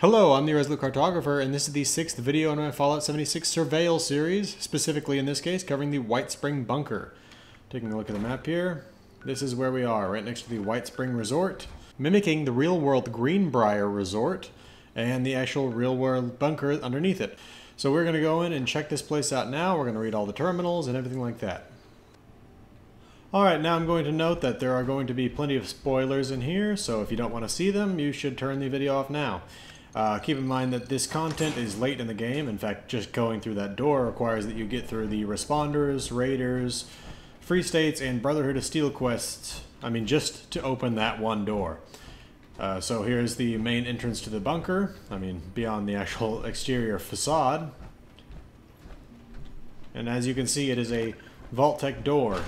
Hello, I'm the Irresolute Cartographer, and this is the sixth video in my Fallout 76 Surveyal series, specifically in this case covering the Whitespring Bunker. Taking a look at the map here, this is where we are, right next to the Whitespring Resort, mimicking the real-world Greenbrier Resort, and the actual real-world bunker underneath it. So we're going to go in and check this place out now, we're going to read all the terminals and everything like that. Alright, now I'm going to note that there are going to be plenty of spoilers in here, so if you don't want to see them, you should turn the video off now. Uh, keep in mind that this content is late in the game. In fact, just going through that door requires that you get through the Responders, Raiders, Free States, and Brotherhood of Steel quests. I mean, just to open that one door. Uh, so here's the main entrance to the bunker. I mean, beyond the actual exterior facade. And as you can see, it is a Vault-Tec door.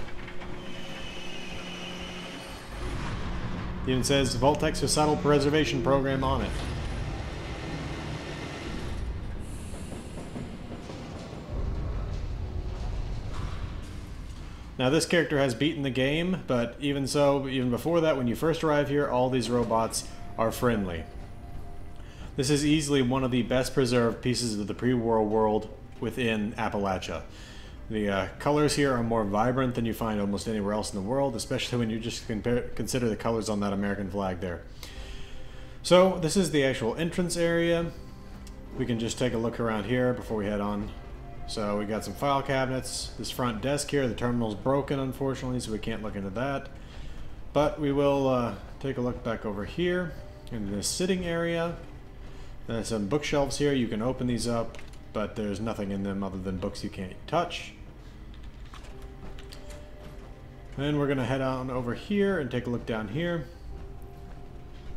It even says Vault-Tec Societal Preservation Program on it. Now this character has beaten the game, but even so, even before that, when you first arrive here, all these robots are friendly. This is easily one of the best preserved pieces of the pre-war world within Appalachia. The uh, colors here are more vibrant than you find almost anywhere else in the world, especially when you just compare, consider the colors on that American flag there. So this is the actual entrance area. We can just take a look around here before we head on so we got some file cabinets. This front desk here, the terminal's broken unfortunately, so we can't look into that. But we will uh, take a look back over here in this sitting area. There's some bookshelves here. You can open these up, but there's nothing in them other than books you can't touch. Then we're going to head on over here and take a look down here.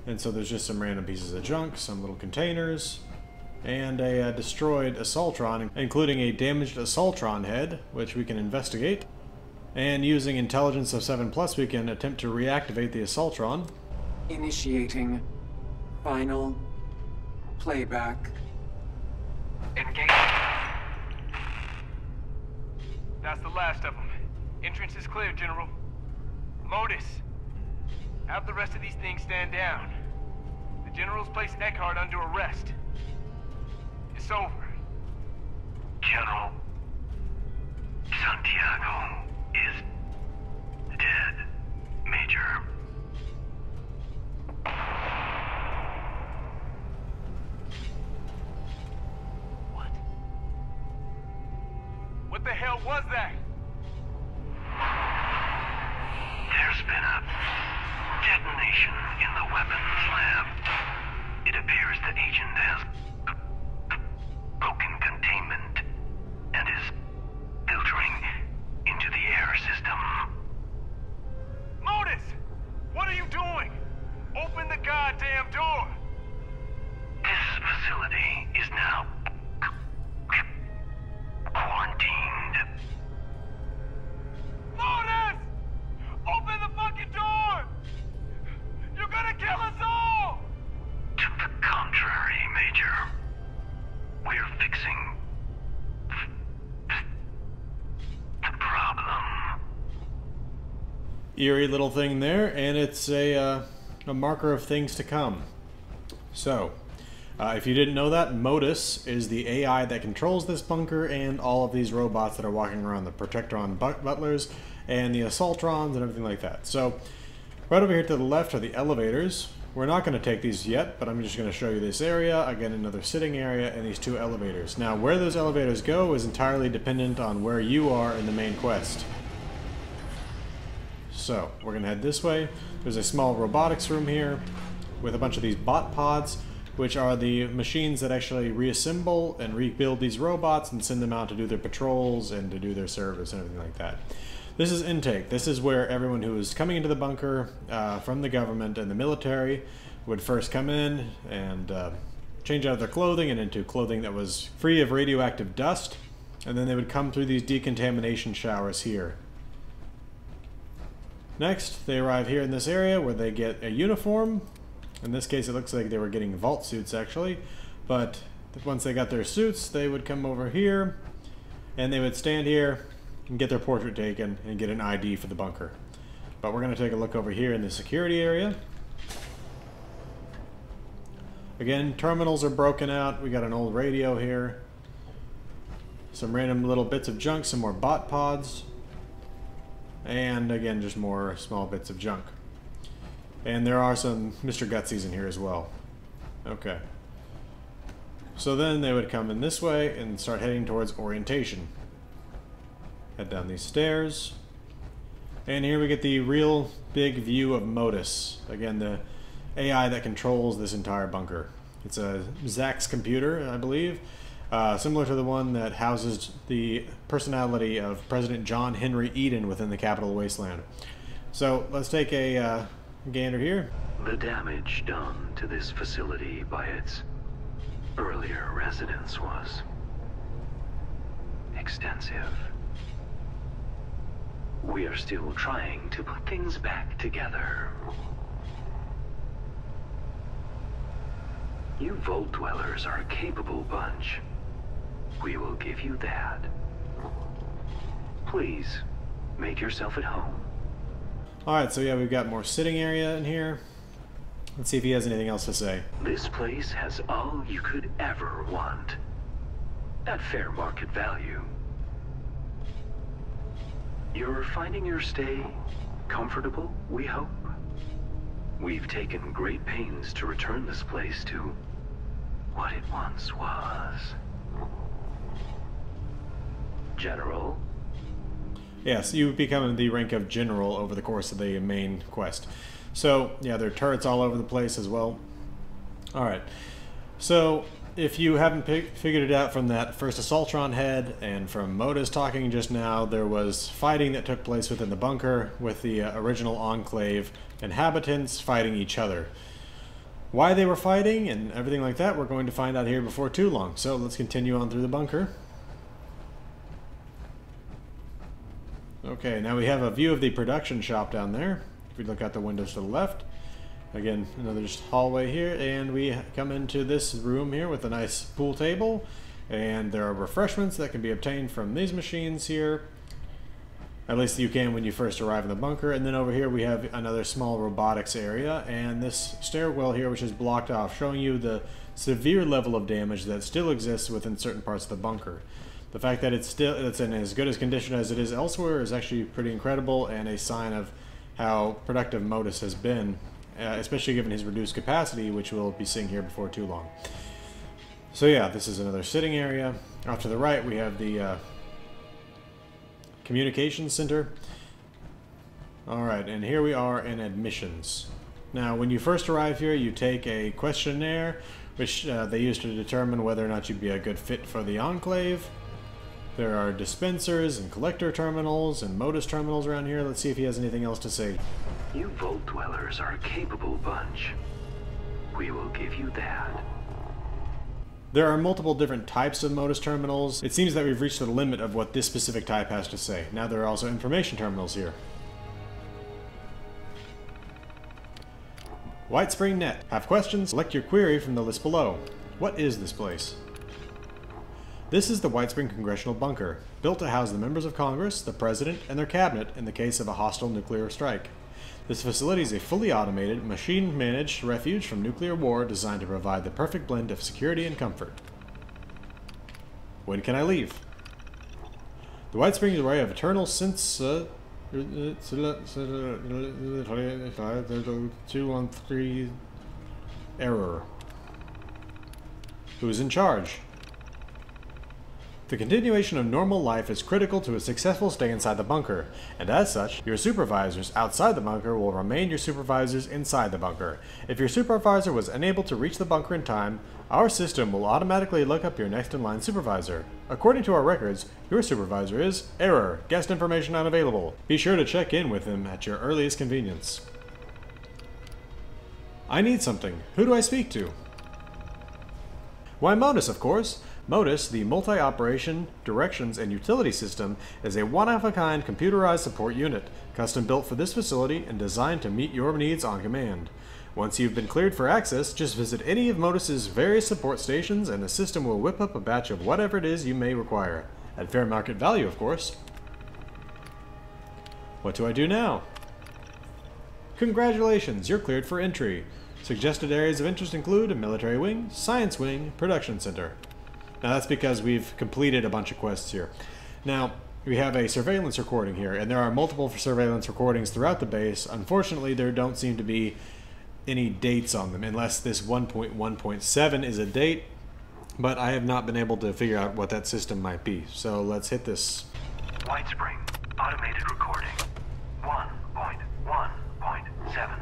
And so there's just some random pieces of junk, some little containers, and a uh, destroyed Assaultron, including a damaged Assaultron head, which we can investigate. And using intelligence of 7 plus, we can attempt to reactivate the Assaultron. Initiating final playback. Engage. That's the last of them. Entrance is clear, General. Modus, have the rest of these things stand down. The General's placed Eckhart under arrest. It's over. General Santiago is dead, Major. What? What the hell was that? There's been a detonation in the weapons lab. It appears the agent has broken containment and is filtering into the air system. Modus! What are you doing? Open the goddamn door! This facility is now quarantined. Modus! Open the fucking door! You're gonna kill us all! To the contrary, Major. We're fixing the problem. Eerie little thing there, and it's a, uh, a marker of things to come. So, uh, if you didn't know that, Modus is the AI that controls this bunker and all of these robots that are walking around, the Protectron but butlers and the Assaultrons and everything like that. So, right over here to the left are the elevators. We're not going to take these yet, but I'm just going to show you this area, again another sitting area, and these two elevators. Now, where those elevators go is entirely dependent on where you are in the main quest. So, we're going to head this way. There's a small robotics room here with a bunch of these bot pods, which are the machines that actually reassemble and rebuild these robots and send them out to do their patrols and to do their service and everything like that. This is intake. This is where everyone who is coming into the bunker uh, from the government and the military would first come in and uh, change out of their clothing and into clothing that was free of radioactive dust. And then they would come through these decontamination showers here. Next, they arrive here in this area where they get a uniform. In this case, it looks like they were getting vault suits actually. But once they got their suits, they would come over here and they would stand here and get their portrait taken and get an ID for the bunker. But we're going to take a look over here in the security area. Again, terminals are broken out. We got an old radio here. Some random little bits of junk, some more bot pods. And again, just more small bits of junk. And there are some Mr. Gutsies in here as well. Okay. So then they would come in this way and start heading towards orientation. Head down these stairs. And here we get the real big view of Modus. Again, the AI that controls this entire bunker. It's a Zax computer, I believe, uh, similar to the one that houses the personality of President John Henry Eden within the Capital Wasteland. So let's take a uh, gander here. The damage done to this facility by its earlier residents was extensive. We are still trying to put things back together. You Vault Dwellers are a capable bunch. We will give you that. Please, make yourself at home. Alright, so yeah, we've got more sitting area in here. Let's see if he has anything else to say. This place has all you could ever want. At fair market value. You're finding your stay comfortable, we hope? We've taken great pains to return this place to what it once was. General, Yes, you become the rank of general over the course of the main quest. So, yeah, there are turrets all over the place as well. Alright, so if you haven't figured it out from that first Assaultron head and from Modus talking just now, there was fighting that took place within the bunker with the uh, original Enclave inhabitants fighting each other. Why they were fighting and everything like that, we're going to find out here before too long. So let's continue on through the bunker. Okay, now we have a view of the production shop down there. If we look out the windows to the left, again, another just hallway here, and we come into this room here with a nice pool table, and there are refreshments that can be obtained from these machines here. At least you can when you first arrive in the bunker. And then over here we have another small robotics area, and this stairwell here, which is blocked off, showing you the severe level of damage that still exists within certain parts of the bunker. The fact that it's still it's in as good as condition as it is elsewhere is actually pretty incredible and a sign of how productive Modus has been, uh, especially given his reduced capacity, which we'll be seeing here before too long. So yeah, this is another sitting area. Off to the right, we have the uh, communications center. All right, and here we are in admissions. Now, when you first arrive here, you take a questionnaire, which uh, they use to determine whether or not you'd be a good fit for the Enclave. There are dispensers and collector terminals and modus terminals around here. Let's see if he has anything else to say. you Vault Dwellers are a capable bunch. We will give you that. There are multiple different types of modus terminals. It seems that we've reached the limit of what this specific type has to say. Now there are also information terminals here. Whitespring Net. Have questions? Select your query from the list below. What is this place? This is the Whitespring Congressional Bunker, built to house the members of Congress, the President, and their cabinet in the case of a hostile nuclear strike. This facility is a fully automated, machine managed refuge from nuclear war designed to provide the perfect blend of security and comfort. When can I leave? The White Springs Array of Eternal Since. Uh, 213 error. Who's in charge? The continuation of normal life is critical to a successful stay inside the bunker, and as such, your supervisors outside the bunker will remain your supervisors inside the bunker. If your supervisor was unable to reach the bunker in time, our system will automatically look up your next in line supervisor. According to our records, your supervisor is error, guest information unavailable. Be sure to check in with him at your earliest convenience. I need something. Who do I speak to? Why, Modus, of course. Modus, the multi-operation, directions, and utility system, is a one-of-a-kind computerized support unit, custom built for this facility and designed to meet your needs on command. Once you've been cleared for access, just visit any of Modus's various support stations and the system will whip up a batch of whatever it is you may require. At fair market value, of course. What do I do now? Congratulations, you're cleared for entry. Suggested areas of interest include a military wing, science wing, production center. Now that's because we've completed a bunch of quests here. Now, we have a surveillance recording here, and there are multiple surveillance recordings throughout the base. Unfortunately, there don't seem to be any dates on them, unless this 1.1.7 is a date, but I have not been able to figure out what that system might be. So let's hit this. Whitespring, automated recording. 1.1.7.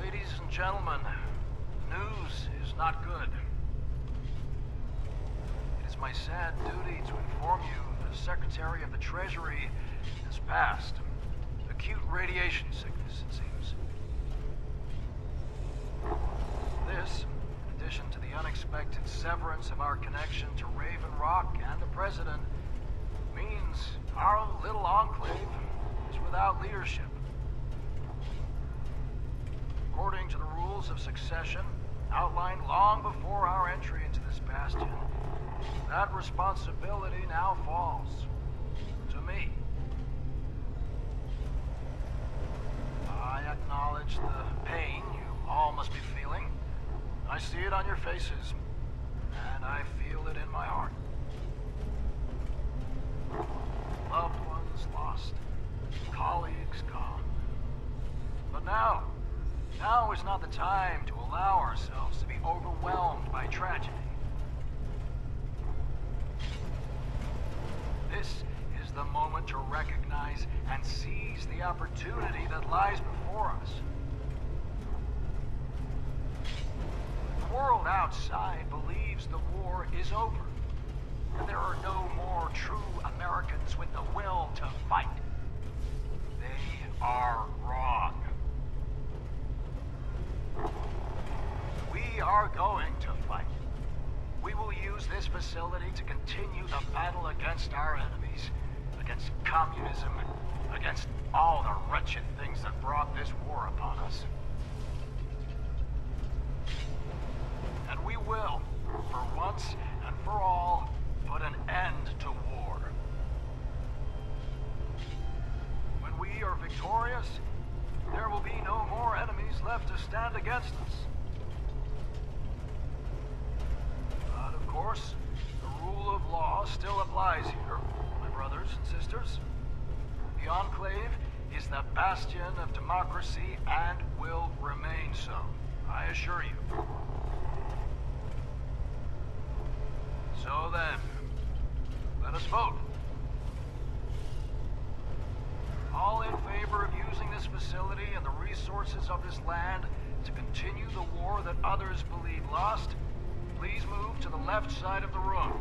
Ladies and gentlemen, news is not good. My sad duty to inform you the Secretary of the Treasury has passed. Acute radiation sickness, it seems. This, in addition to the unexpected severance of our connection to Raven Rock and the President, means our little enclave is without leadership. According to the rules of succession, outlined long before our entry into this bastion, that responsibility now falls to me. I acknowledge the pain you all must be feeling. I see it on your faces, and I feel it in my heart. Loved ones lost, colleagues gone. But now, now is not the time to allow ourselves to be overwhelmed by tragedy. This is the moment to recognize and seize the opportunity that lies before us. The world outside believes the war is over, and there are no more true Americans with the will to fight. They are wrong. We are going to. We will use this facility to continue the battle against our enemies, against communism, against all the wretched things that brought this war upon us. And we will, for once and for all, put an end to war. When we are victorious, there will be no more enemies left to stand against us. But of course, the rule of law still applies here, my brothers and sisters. The Enclave is the bastion of democracy and will remain so, I assure you. So then, let us vote. Side of the room.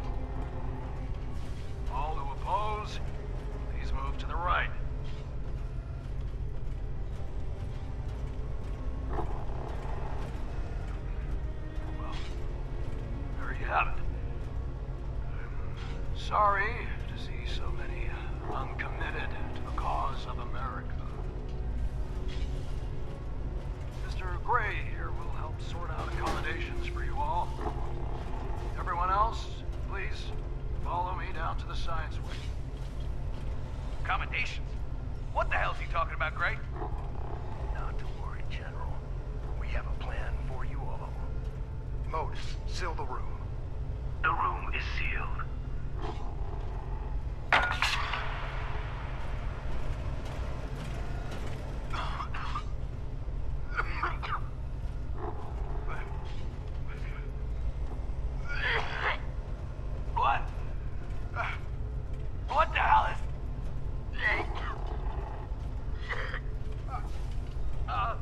All who oppose, please move to the right. Well, there you have it. I'm sorry to see so many uncommitted to the cause of America. Mr. Gray here will help sort out accommodations for you all. Everyone else, please follow me down to the science wing. Accommodations? What the hell's he talking about, Gray? Not to worry, General. We have a plan for you all. Modus, seal the room. The room is sealed. What? Uh, What the hell is... Uh,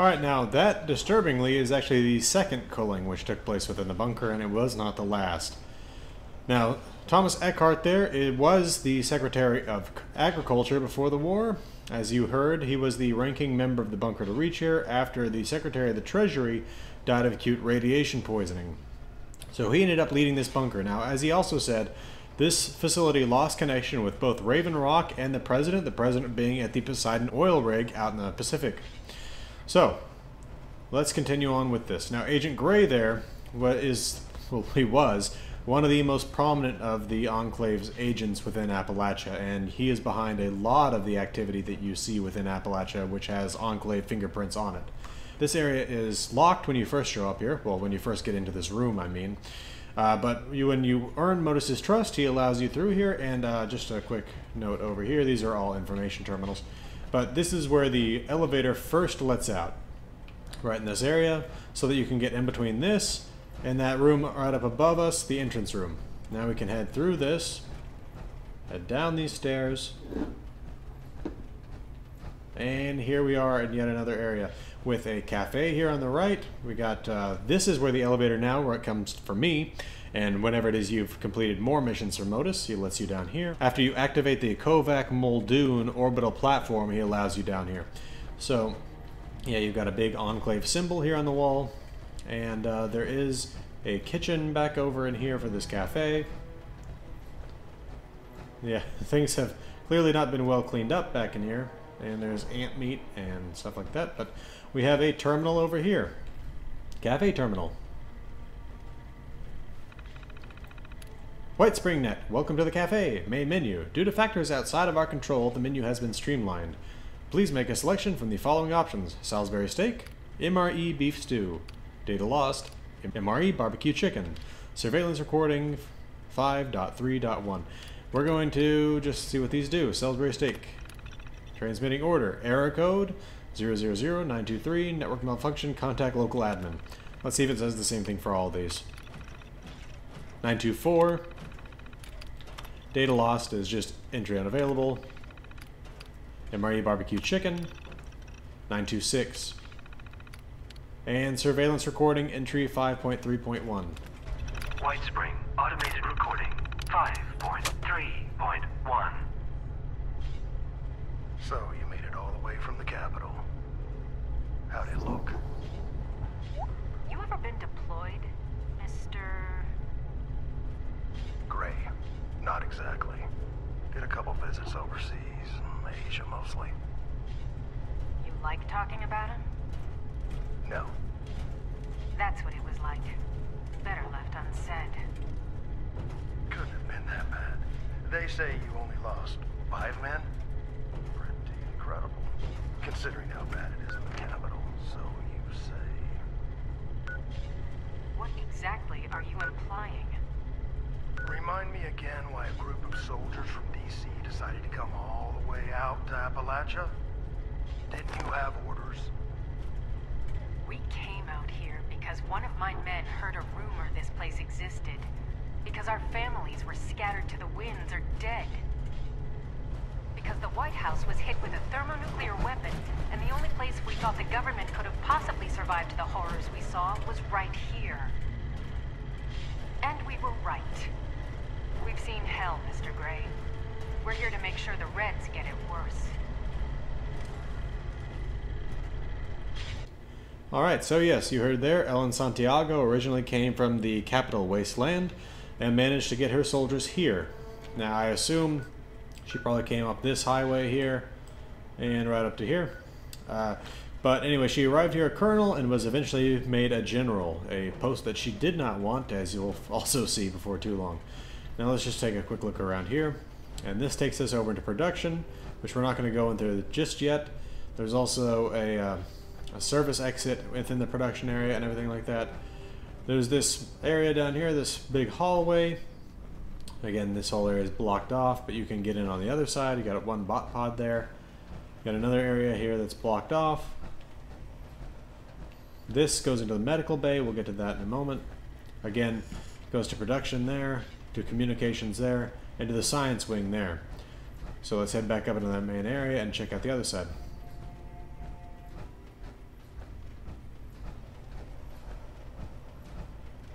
Alright, now that, disturbingly, is actually the second culling which took place within the bunker, and it was not the last. Now, Thomas Eckhart there, it was the Secretary of Agriculture before the war. As you heard, he was the ranking member of the bunker to reach here after the Secretary of the Treasury died of acute radiation poisoning. So he ended up leading this bunker. Now, as he also said, this facility lost connection with both Raven Rock and the President, the President being at the Poseidon oil rig out in the Pacific. So, let's continue on with this. Now, Agent Gray there what is well, he was one of the most prominent of the Enclave's agents within Appalachia, and he is behind a lot of the activity that you see within Appalachia, which has Enclave fingerprints on it. This area is locked when you first show up here. Well, when you first get into this room, I mean. Uh, but you, when you earn Modus's trust, he allows you through here. And uh, just a quick note over here: these are all information terminals. But this is where the elevator first lets out, right in this area, so that you can get in between this and that room right up above us, the entrance room. Now we can head through this, head down these stairs, and here we are in yet another area with a cafe here on the right. We got, uh, this is where the elevator now, where it comes for me. And whenever it is you've completed more missions for Modus, he lets you down here. After you activate the Kovac Muldoon orbital platform, he allows you down here. So, yeah, you've got a big Enclave symbol here on the wall. And uh, there is a kitchen back over in here for this cafe. Yeah, things have clearly not been well cleaned up back in here. And there's ant meat and stuff like that. But we have a terminal over here. Cafe terminal. Whitespring Net, welcome to the cafe. Main menu. Due to factors outside of our control, the menu has been streamlined. Please make a selection from the following options. Salisbury steak, MRE beef stew, data lost, MRE barbecue chicken, surveillance recording 5.3.1. We're going to just see what these do. Salisbury steak. Transmitting order. Error code 000923, network malfunction, contact local admin. Let's see if it says the same thing for all these. 924. Data lost is just entry unavailable. MRE barbecue chicken. 926. And surveillance recording entry 5.3.1. Whitespring, automated recording 5.3.1. So you made it all the way from the capital. How'd it look? You ever been deployed, Mr. Gray. Not exactly. Did a couple visits overseas, Asia mostly. You like talking about him? No. That's what it was like. Better left unsaid. Couldn't have been that bad. They say you only lost five men? Pretty incredible. Considering how bad it is in the capital, so you say. What exactly are you implying? Remind me again why a group of soldiers from DC decided to come all the way out to Appalachia? Didn't you have orders? We came out here because one of my men heard a rumor this place existed. Because our families were scattered to the winds or dead. Because the White House was hit with a thermonuclear weapon, and the only place we thought the government could have possibly survived the horrors we saw was right here. And we were right. We've seen hell, Mr. Gray. We're here to make sure the Reds get it worse. Alright, so yes, you heard there, Ellen Santiago originally came from the capital wasteland and managed to get her soldiers here. Now, I assume she probably came up this highway here and right up to here. Uh, but anyway, she arrived here a colonel and was eventually made a general, a post that she did not want, as you'll also see before too long. Now let's just take a quick look around here. And this takes us over into production, which we're not going to go into just yet. There's also a, uh, a service exit within the production area and everything like that. There's this area down here, this big hallway. Again, this whole area is blocked off, but you can get in on the other side. You got one bot pod there. You got another area here that's blocked off. This goes into the medical bay. We'll get to that in a moment. Again, goes to production there, to communications there, and to the science wing there. So let's head back up into that main area and check out the other side.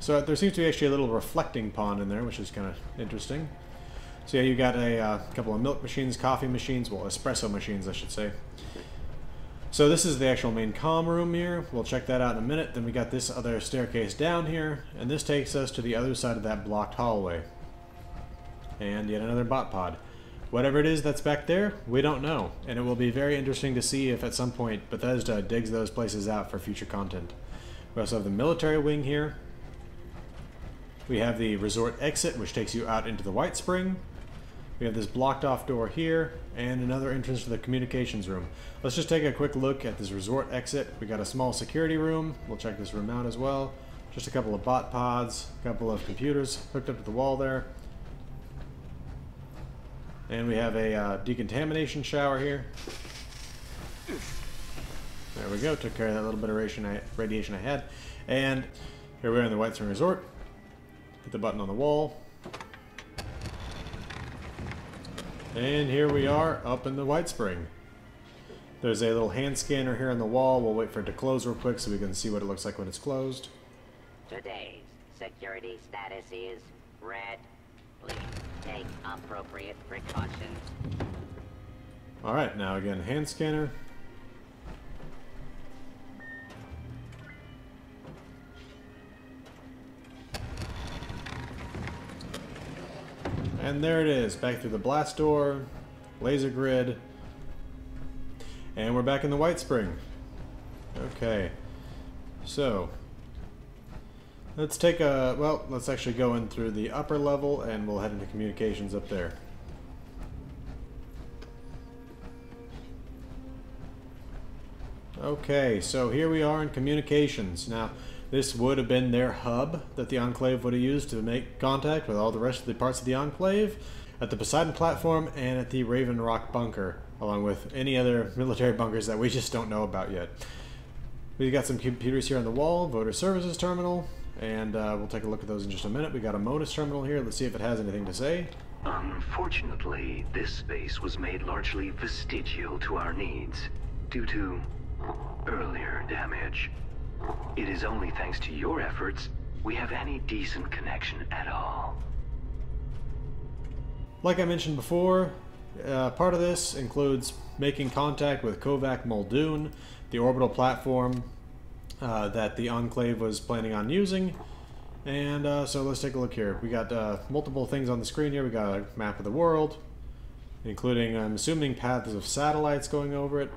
So there seems to be actually a little reflecting pond in there, which is kind of interesting. So yeah, you got a uh, couple of milk machines, coffee machines, well, espresso machines, I should say. So this is the actual main comm room here. We'll check that out in a minute. Then we got this other staircase down here, and this takes us to the other side of that blocked hallway. And yet another bot pod. Whatever it is that's back there, we don't know. And it will be very interesting to see if at some point Bethesda digs those places out for future content. We also have the military wing here. We have the resort exit, which takes you out into the Whitespring. We have this blocked off door here, and another entrance to the communications room. Let's just take a quick look at this resort exit. We got a small security room. We'll check this room out as well. Just a couple of bot pods, a couple of computers hooked up to the wall there. And we have a uh, decontamination shower here. There we go, took care of that little bit of radiation I, radiation I had. And here we are in the Whitespring Resort. Hit the button on the wall. And here we are up in the Whitespring. There's a little hand scanner here on the wall. We'll wait for it to close real quick so we can see what it looks like when it's closed. Today's security status is red. Please take appropriate precautions. Alright, now again, hand scanner. And there it is, back through the blast door, laser grid, and we're back in the Whitespring. Okay, so let's take a well. Let's actually go in through the upper level, and we'll head into communications up there. Okay, so here we are in communications. Now, this would have been their hub that the Enclave would have used to make contact with all the rest of the parts of the Enclave at the Poseidon platform and at the Raven Rock bunker, along with any other military bunkers that we just don't know about yet. We've got some computers here on the wall, voter services terminal, and uh, we'll take a look at those in just a minute. We got a modus terminal here. Let's see if it has anything to say. Unfortunately, this space was made largely vestigial to our needs due to earlier damage. It is only thanks to your efforts we have any decent connection at all. Like I mentioned before, uh, part of this includes making contact with Kovac Muldoon, the orbital platform uh, that the Enclave was planning on using. And uh, so let's take a look here. We got uh, multiple things on the screen here. We got a map of the world, including, I'm assuming, paths of satellites going over it.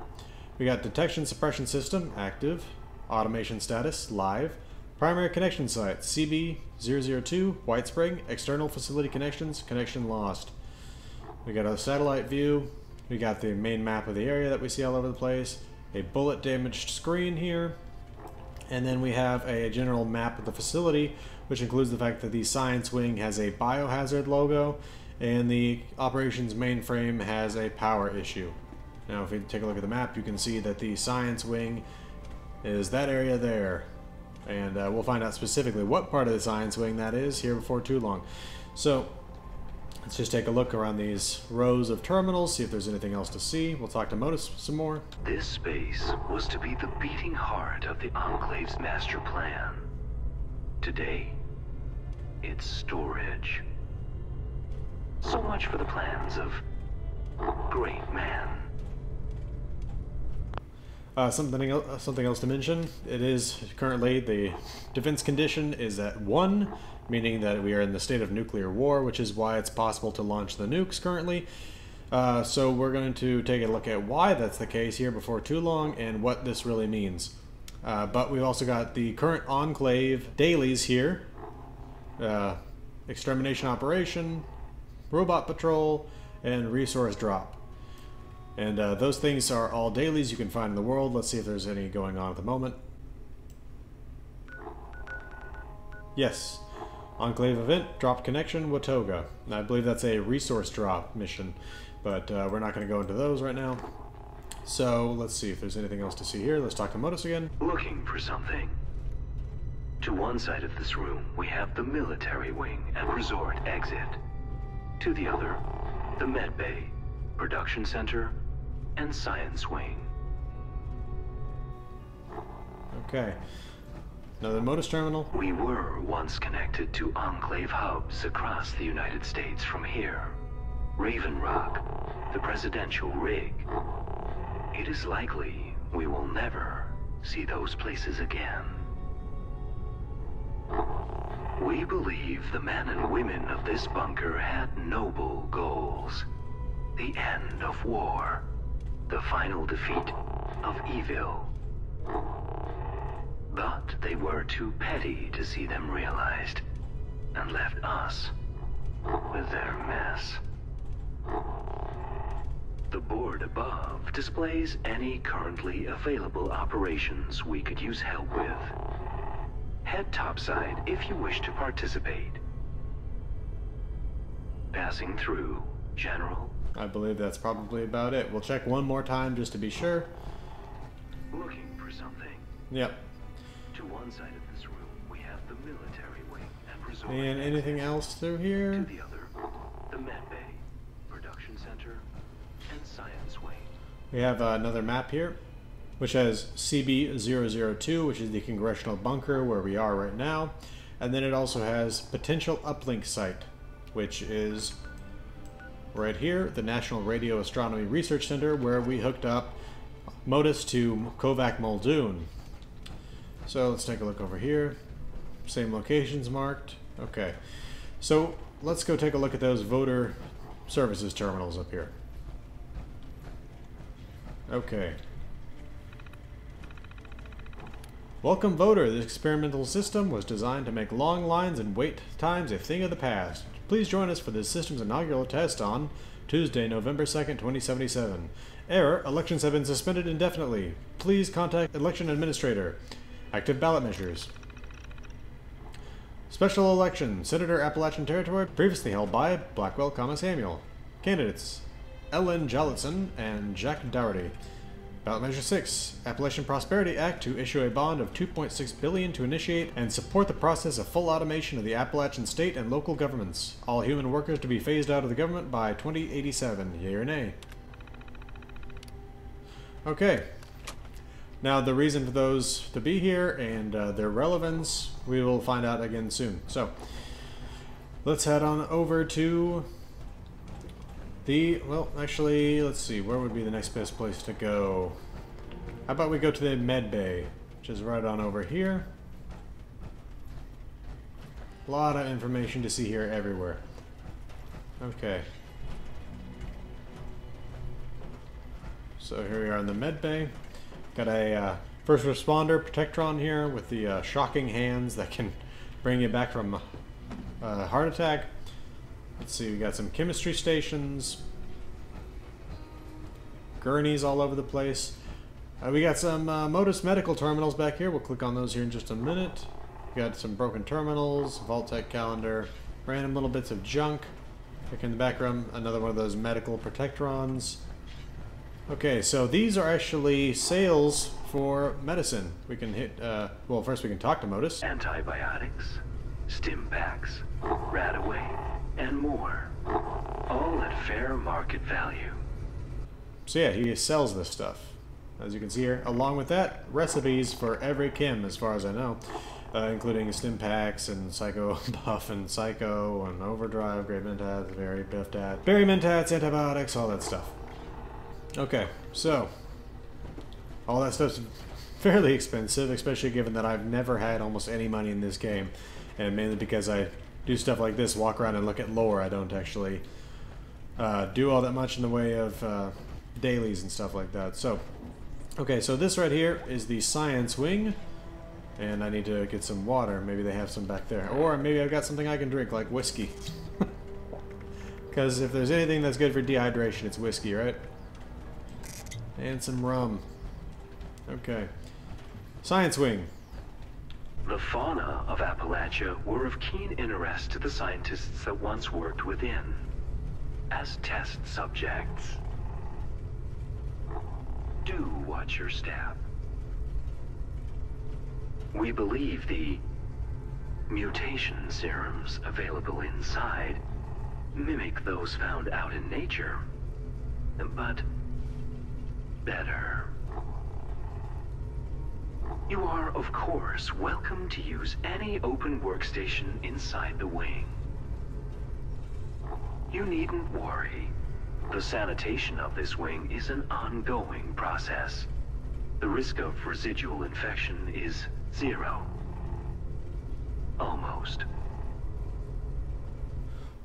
We got detection suppression system active, automation status live, primary connection site CB002 Whitespring, external facility connections connection lost. We got a satellite view. We got the main map of the area that we see all over the place. A bullet damaged screen here. And then we have a general map of the facility, which includes the fact that the science wing has a biohazard logo and the operations mainframe has a power issue. Now, if we take a look at the map, you can see that the science wing is that area there. And uh, we'll find out specifically what part of the science wing that is here before too long. So, let's just take a look around these rows of terminals, see if there's anything else to see. We'll talk to Modus some more. This space was to be the beating heart of the Enclave's master plan. Today, it's storage. So much for the plans of great man. Uh, something else, something else to mention. It is currently the defense condition is at one, meaning that we are in the state of nuclear war, which is why it's possible to launch the nukes currently. Uh, so we're going to take a look at why that's the case here before too long and what this really means. Uh, but we've also got the current enclave dailies here. Uh, extermination operation, robot patrol, and resource drop. And uh, those things are all dailies you can find in the world. Let's see if there's any going on at the moment. Yes. Enclave event, drop connection, Watoga. I believe that's a resource drop mission, but uh, we're not going to go into those right now. So let's see if there's anything else to see here. Let's talk to Modus again. Looking for something. To one side of this room, we have the military wing and resort exit. To the other, the med bay, production center, and science wing. Okay. Another Modus terminal. We were once connected to Enclave hubs across the United States from here. Raven Rock, the presidential rig. It is likely we will never see those places again. We believe the men and women of this bunker had noble goals. The end of war. The final defeat of evil. But they were too petty to see them realized. and left us with their mess. The board above displays any currently available operations we could use help with. Head topside if you wish to participate. Passing through, General. I believe that's probably about it. We'll check one more time just to be sure. Looking for something. Yep. To one side of this room, we have the military wing and resort. And anything else through here? To the other, the med bay, production center, and science wing. We have uh, another map here, which has CB002, which is the congressional bunker where we are right now. And then it also has potential uplink site, which is right here, the National Radio Astronomy Research Center, where we hooked up Modus to Kovac Muldoon. So let's take a look over here. Same locations marked. Okay. So let's go take a look at those voter services terminals up here. Okay. Welcome voter. This experimental system was designed to make long lines and wait times a thing of the past. Please join us for the system's inaugural test on Tuesday, November 2nd, 2077. Error. Elections have been suspended indefinitely. Please contact election administrator. Active ballot measures. Special election. Senator Appalachian Territory, previously held by Blackwell, Samuel. Candidates. Ellen Jollitzen and Jack Dougherty. Ballot Measure 6, Appalachian Prosperity Act to issue a bond of 2.6 billion to initiate and support the process of full automation of the Appalachian state and local governments. All human workers to be phased out of the government by 2087. Yay or nay? Okay. Now the reason for those to be here and uh, their relevance, we will find out again soon. So, let's head on over to the, well, actually, let's see, where would be the next best place to go? How about we go to the med bay, which is right on over here. A lot of information to see here everywhere. Okay. So here we are in the med bay. Got a uh, first responder protectron here with the uh, shocking hands that can bring you back from a heart attack. Let's see, we got some chemistry stations, gurneys all over the place. Uh, we got some uh, Modus medical terminals back here. We'll click on those here in just a minute. We got some broken terminals, Vault-Tec calendar, random little bits of junk. Back in the background, another one of those medical protectrons. Okay, so these are actually sales for medicine. We can hit, uh, well, first we can talk to Modus. Antibiotics, stim packs, Radaway, and more. All at fair market value. So yeah, he sells this stuff. As you can see here, along with that, recipes for every Chem, as far as I know, uh, including stim packs and Psycho Buff and Psycho and Overdrive, Great Mentats, Very Biftat, Berry Mentats, antibiotics, all that stuff. Okay, so all that stuff's fairly expensive, especially given that I've never had almost any money in this game, and mainly because I do stuff like this, walk around and look at lore. I don't actually uh, do all that much in the way of uh, dailies and stuff like that. So, okay, so this right here is the science wing, and I need to get some water. Maybe they have some back there, or maybe I've got something I can drink, like whiskey. Because if there's anything that's good for dehydration, it's whiskey, right? And some rum. Okay. Science wing. The fauna of Appalachia were of keen interest to the scientists that once worked within as test subjects. Do watch your step. We believe the mutation serums available inside mimic those found out in nature, but better. You are, of course, welcome to use any open workstation inside the wing. You needn't worry. The sanitation of this wing is an ongoing process. The risk of residual infection is zero. Almost.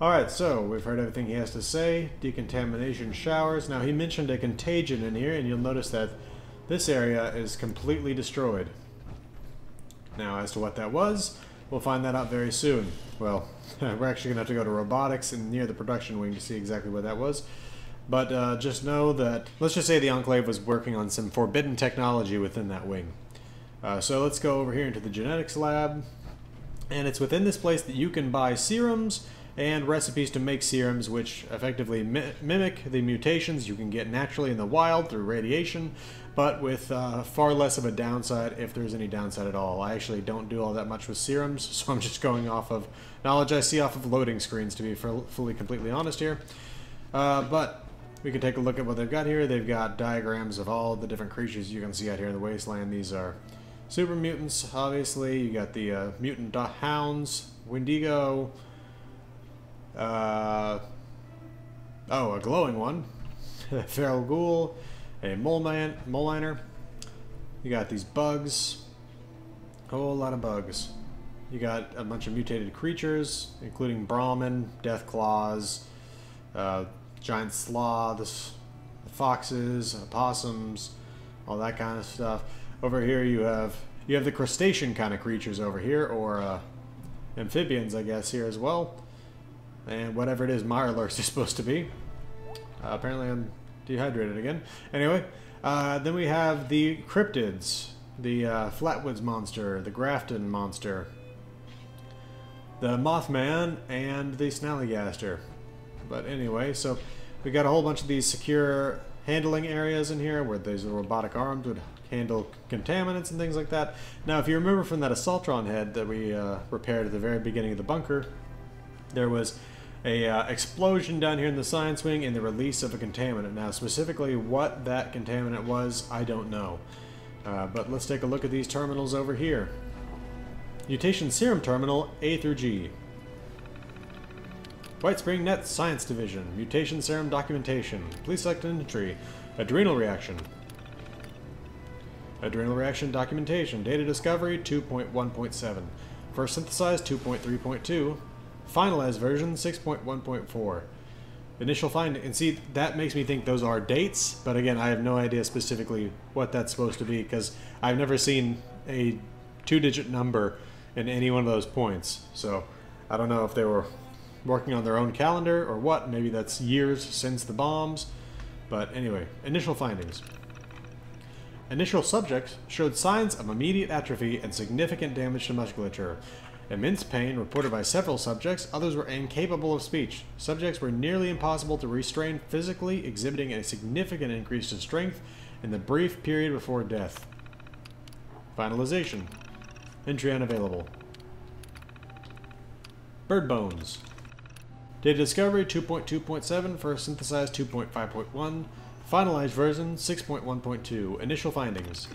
Alright, so we've heard everything he has to say. Decontamination showers. Now, he mentioned a contagion in here, and you'll notice that this area is completely destroyed. Now, as to what that was, We'll find that out very soon. Well, we're actually going to have to go to robotics and near the production wing to see exactly what that was. But uh, just know that, let's just say the Enclave was working on some forbidden technology within that wing. Uh, so let's go over here into the genetics lab. And it's within this place that you can buy serums and recipes to make serums which effectively mi mimic the mutations you can get naturally in the wild through radiation, but with uh, far less of a downside if there's any downside at all. I actually don't do all that much with serums, so I'm just going off of knowledge I see off of loading screens to be fully completely honest here. Uh, but we can take a look at what they've got here. They've got diagrams of all the different creatures you can see out here in the wasteland. These are super mutants, obviously. You got the uh, mutant hounds, Wendigo, uh, oh, a glowing one. Feral Ghoul, a mole, man, mole miner. You got these bugs. A whole lot of bugs. You got a bunch of mutated creatures, including Brahmin, Deathclaws, uh, giant sloths, foxes, opossums, all that kind of stuff. Over here you have you have the crustacean kind of creatures over here, or uh, amphibians, I guess, here as well and whatever it is Mirelurks is supposed to be. Uh, apparently I'm dehydrated again. Anyway, uh, then we have the cryptids, the uh, Flatwoods monster, the Grafton monster, the Mothman, and the Snallygaster. But anyway, so we got a whole bunch of these secure handling areas in here where these robotic arms would handle contaminants and things like that. Now, if you remember from that Assaultron head that we uh, repaired at the very beginning of the bunker, there was a uh, explosion down here in the science wing and the release of a contaminant. Now, specifically what that contaminant was, I don't know. Uh, but let's take a look at these terminals over here. Mutation Serum Terminal A through G. Whitespring Net Science Division. Mutation Serum Documentation. Please select entry. Adrenal Reaction. Adrenal Reaction Documentation. Data Discovery 2.1.7. First synthesized 2.3.2. Finalized version 6.1.4. Initial find and see that makes me think those are dates, but again, I have no idea specifically what that's supposed to be because I've never seen a two-digit number in any one of those points. So I don't know if they were working on their own calendar or what. Maybe that's years since the bombs. But anyway, initial findings. Initial subjects showed signs of immediate atrophy and significant damage to musculature. Immense pain reported by several subjects, others were incapable of speech. Subjects were nearly impossible to restrain physically, exhibiting a significant increase in strength in the brief period before death. Finalization. Entry unavailable. Bird Bones. Data Discovery 2.2.7 for synthesized 2.5.1. Finalized version 6.1.2. Initial findings.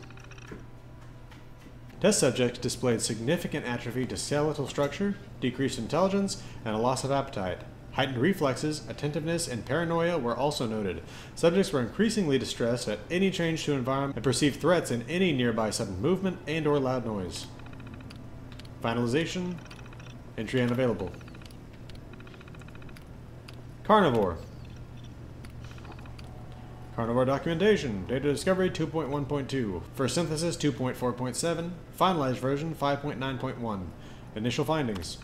Test subjects displayed significant atrophy to skeletal structure, decreased intelligence, and a loss of appetite. Heightened reflexes, attentiveness, and paranoia were also noted. Subjects were increasingly distressed at any change to environment and perceived threats in any nearby sudden movement and or loud noise. Finalization. Entry unavailable. Carnivore. Carnivore documentation, data discovery 2.1.2, first synthesis 2.4.7, finalized version 5.9.1. Initial findings.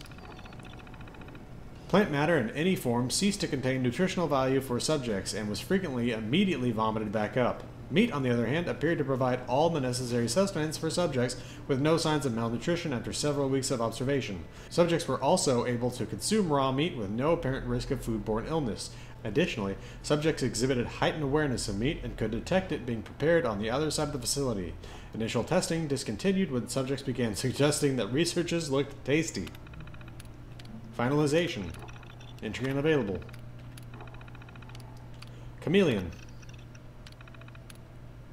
Plant matter in any form ceased to contain nutritional value for subjects and was frequently immediately vomited back up. Meat, on the other hand, appeared to provide all the necessary sustenance for subjects with no signs of malnutrition after several weeks of observation. Subjects were also able to consume raw meat with no apparent risk of foodborne illness, Additionally, subjects exhibited heightened awareness of meat and could detect it being prepared on the other side of the facility. Initial testing discontinued when subjects began suggesting that researchers looked tasty. Finalization. Entry unavailable. Chameleon.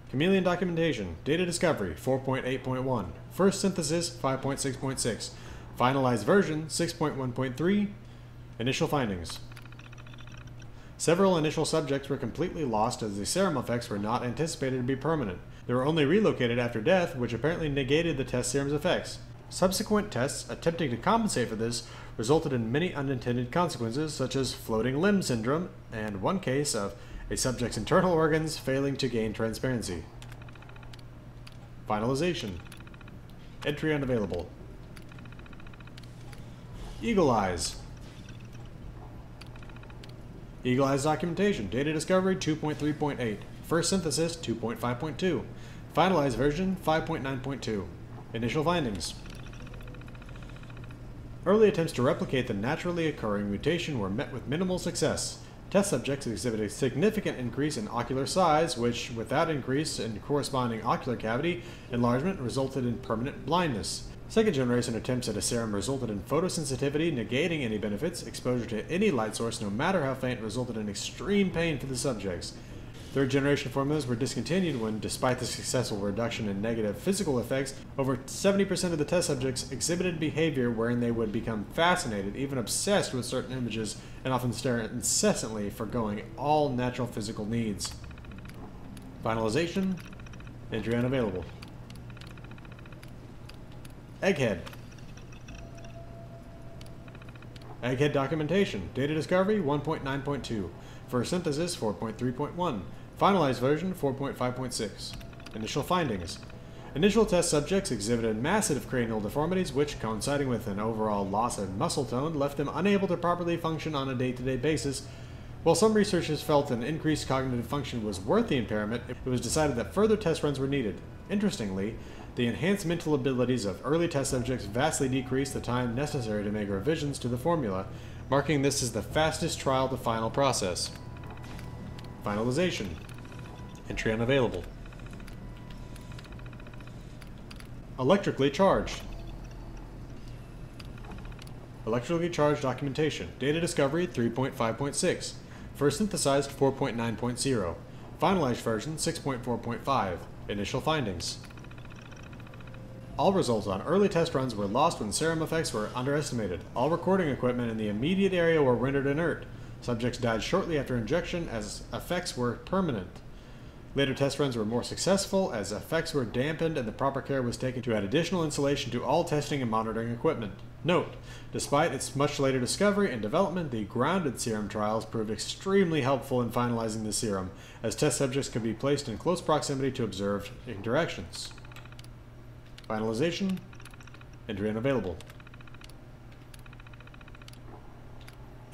Chameleon documentation. Data discovery 4.8.1. First synthesis 5.6.6. Finalized version 6.1.3. Initial findings. Several initial subjects were completely lost as the serum effects were not anticipated to be permanent. They were only relocated after death, which apparently negated the test serum's effects. Subsequent tests attempting to compensate for this resulted in many unintended consequences, such as floating limb syndrome, and one case of a subject's internal organs failing to gain transparency. Finalization. Entry unavailable. Eagle Eyes. Eagle Eyes documentation. Data discovery 2.3.8. First synthesis 2.5.2. Finalized version 5.9.2. Initial findings. Early attempts to replicate the naturally occurring mutation were met with minimal success. Test subjects exhibited a significant increase in ocular size, which, without increase in corresponding ocular cavity enlargement, resulted in permanent blindness. Second generation attempts at a serum resulted in photosensitivity, negating any benefits. Exposure to any light source, no matter how faint, resulted in extreme pain for the subjects. Third generation formulas were discontinued when, despite the successful reduction in negative physical effects, over 70% of the test subjects exhibited behavior wherein they would become fascinated, even obsessed with certain images, and often stare incessantly, foregoing all natural physical needs. Finalization Entry unavailable. Egghead. Egghead documentation. Data discovery 1.9.2. For synthesis 4.3.1. Finalized version 4.5.6. Initial findings. Initial test subjects exhibited massive cranial deformities, which, coinciding with an overall loss of muscle tone, left them unable to properly function on a day to day basis. While some researchers felt an increased cognitive function was worth the impairment, it was decided that further test runs were needed. Interestingly, the enhanced mental abilities of early test subjects vastly decreased the time necessary to make revisions to the formula, marking this as the fastest trial to final process. Finalization. Entry unavailable. Electrically charged. Electrically charged documentation. Data discovery 3.5.6. First synthesized 4.9.0. Finalized version 6.4.5. Initial findings. All results on early test runs were lost when serum effects were underestimated. All recording equipment in the immediate area were rendered inert. Subjects died shortly after injection as effects were permanent. Later test runs were more successful as effects were dampened and the proper care was taken to add additional insulation to all testing and monitoring equipment. Note, despite its much later discovery and development, the grounded serum trials proved extremely helpful in finalizing the serum, as test subjects could be placed in close proximity to observed interactions. Finalization, entry unavailable.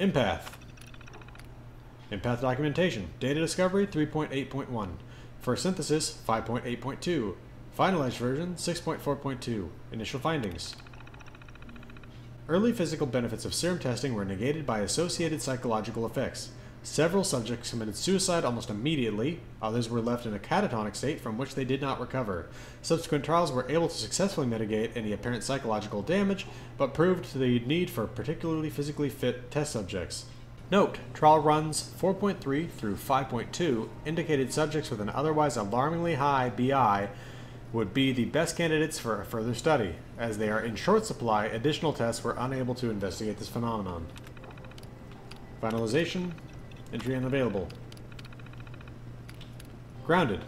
Empath. Empath documentation. Data discovery 3.8.1. First synthesis 5.8.2. Finalized version 6.4.2. Initial findings. Early physical benefits of serum testing were negated by associated psychological effects. Several subjects committed suicide almost immediately, others were left in a catatonic state from which they did not recover. Subsequent trials were able to successfully mitigate any apparent psychological damage, but proved the need for particularly physically fit test subjects. Note, trial runs 4.3 through 5.2 indicated subjects with an otherwise alarmingly high BI would be the best candidates for a further study. As they are in short supply, additional tests were unable to investigate this phenomenon. Finalization, entry unavailable. Grounded.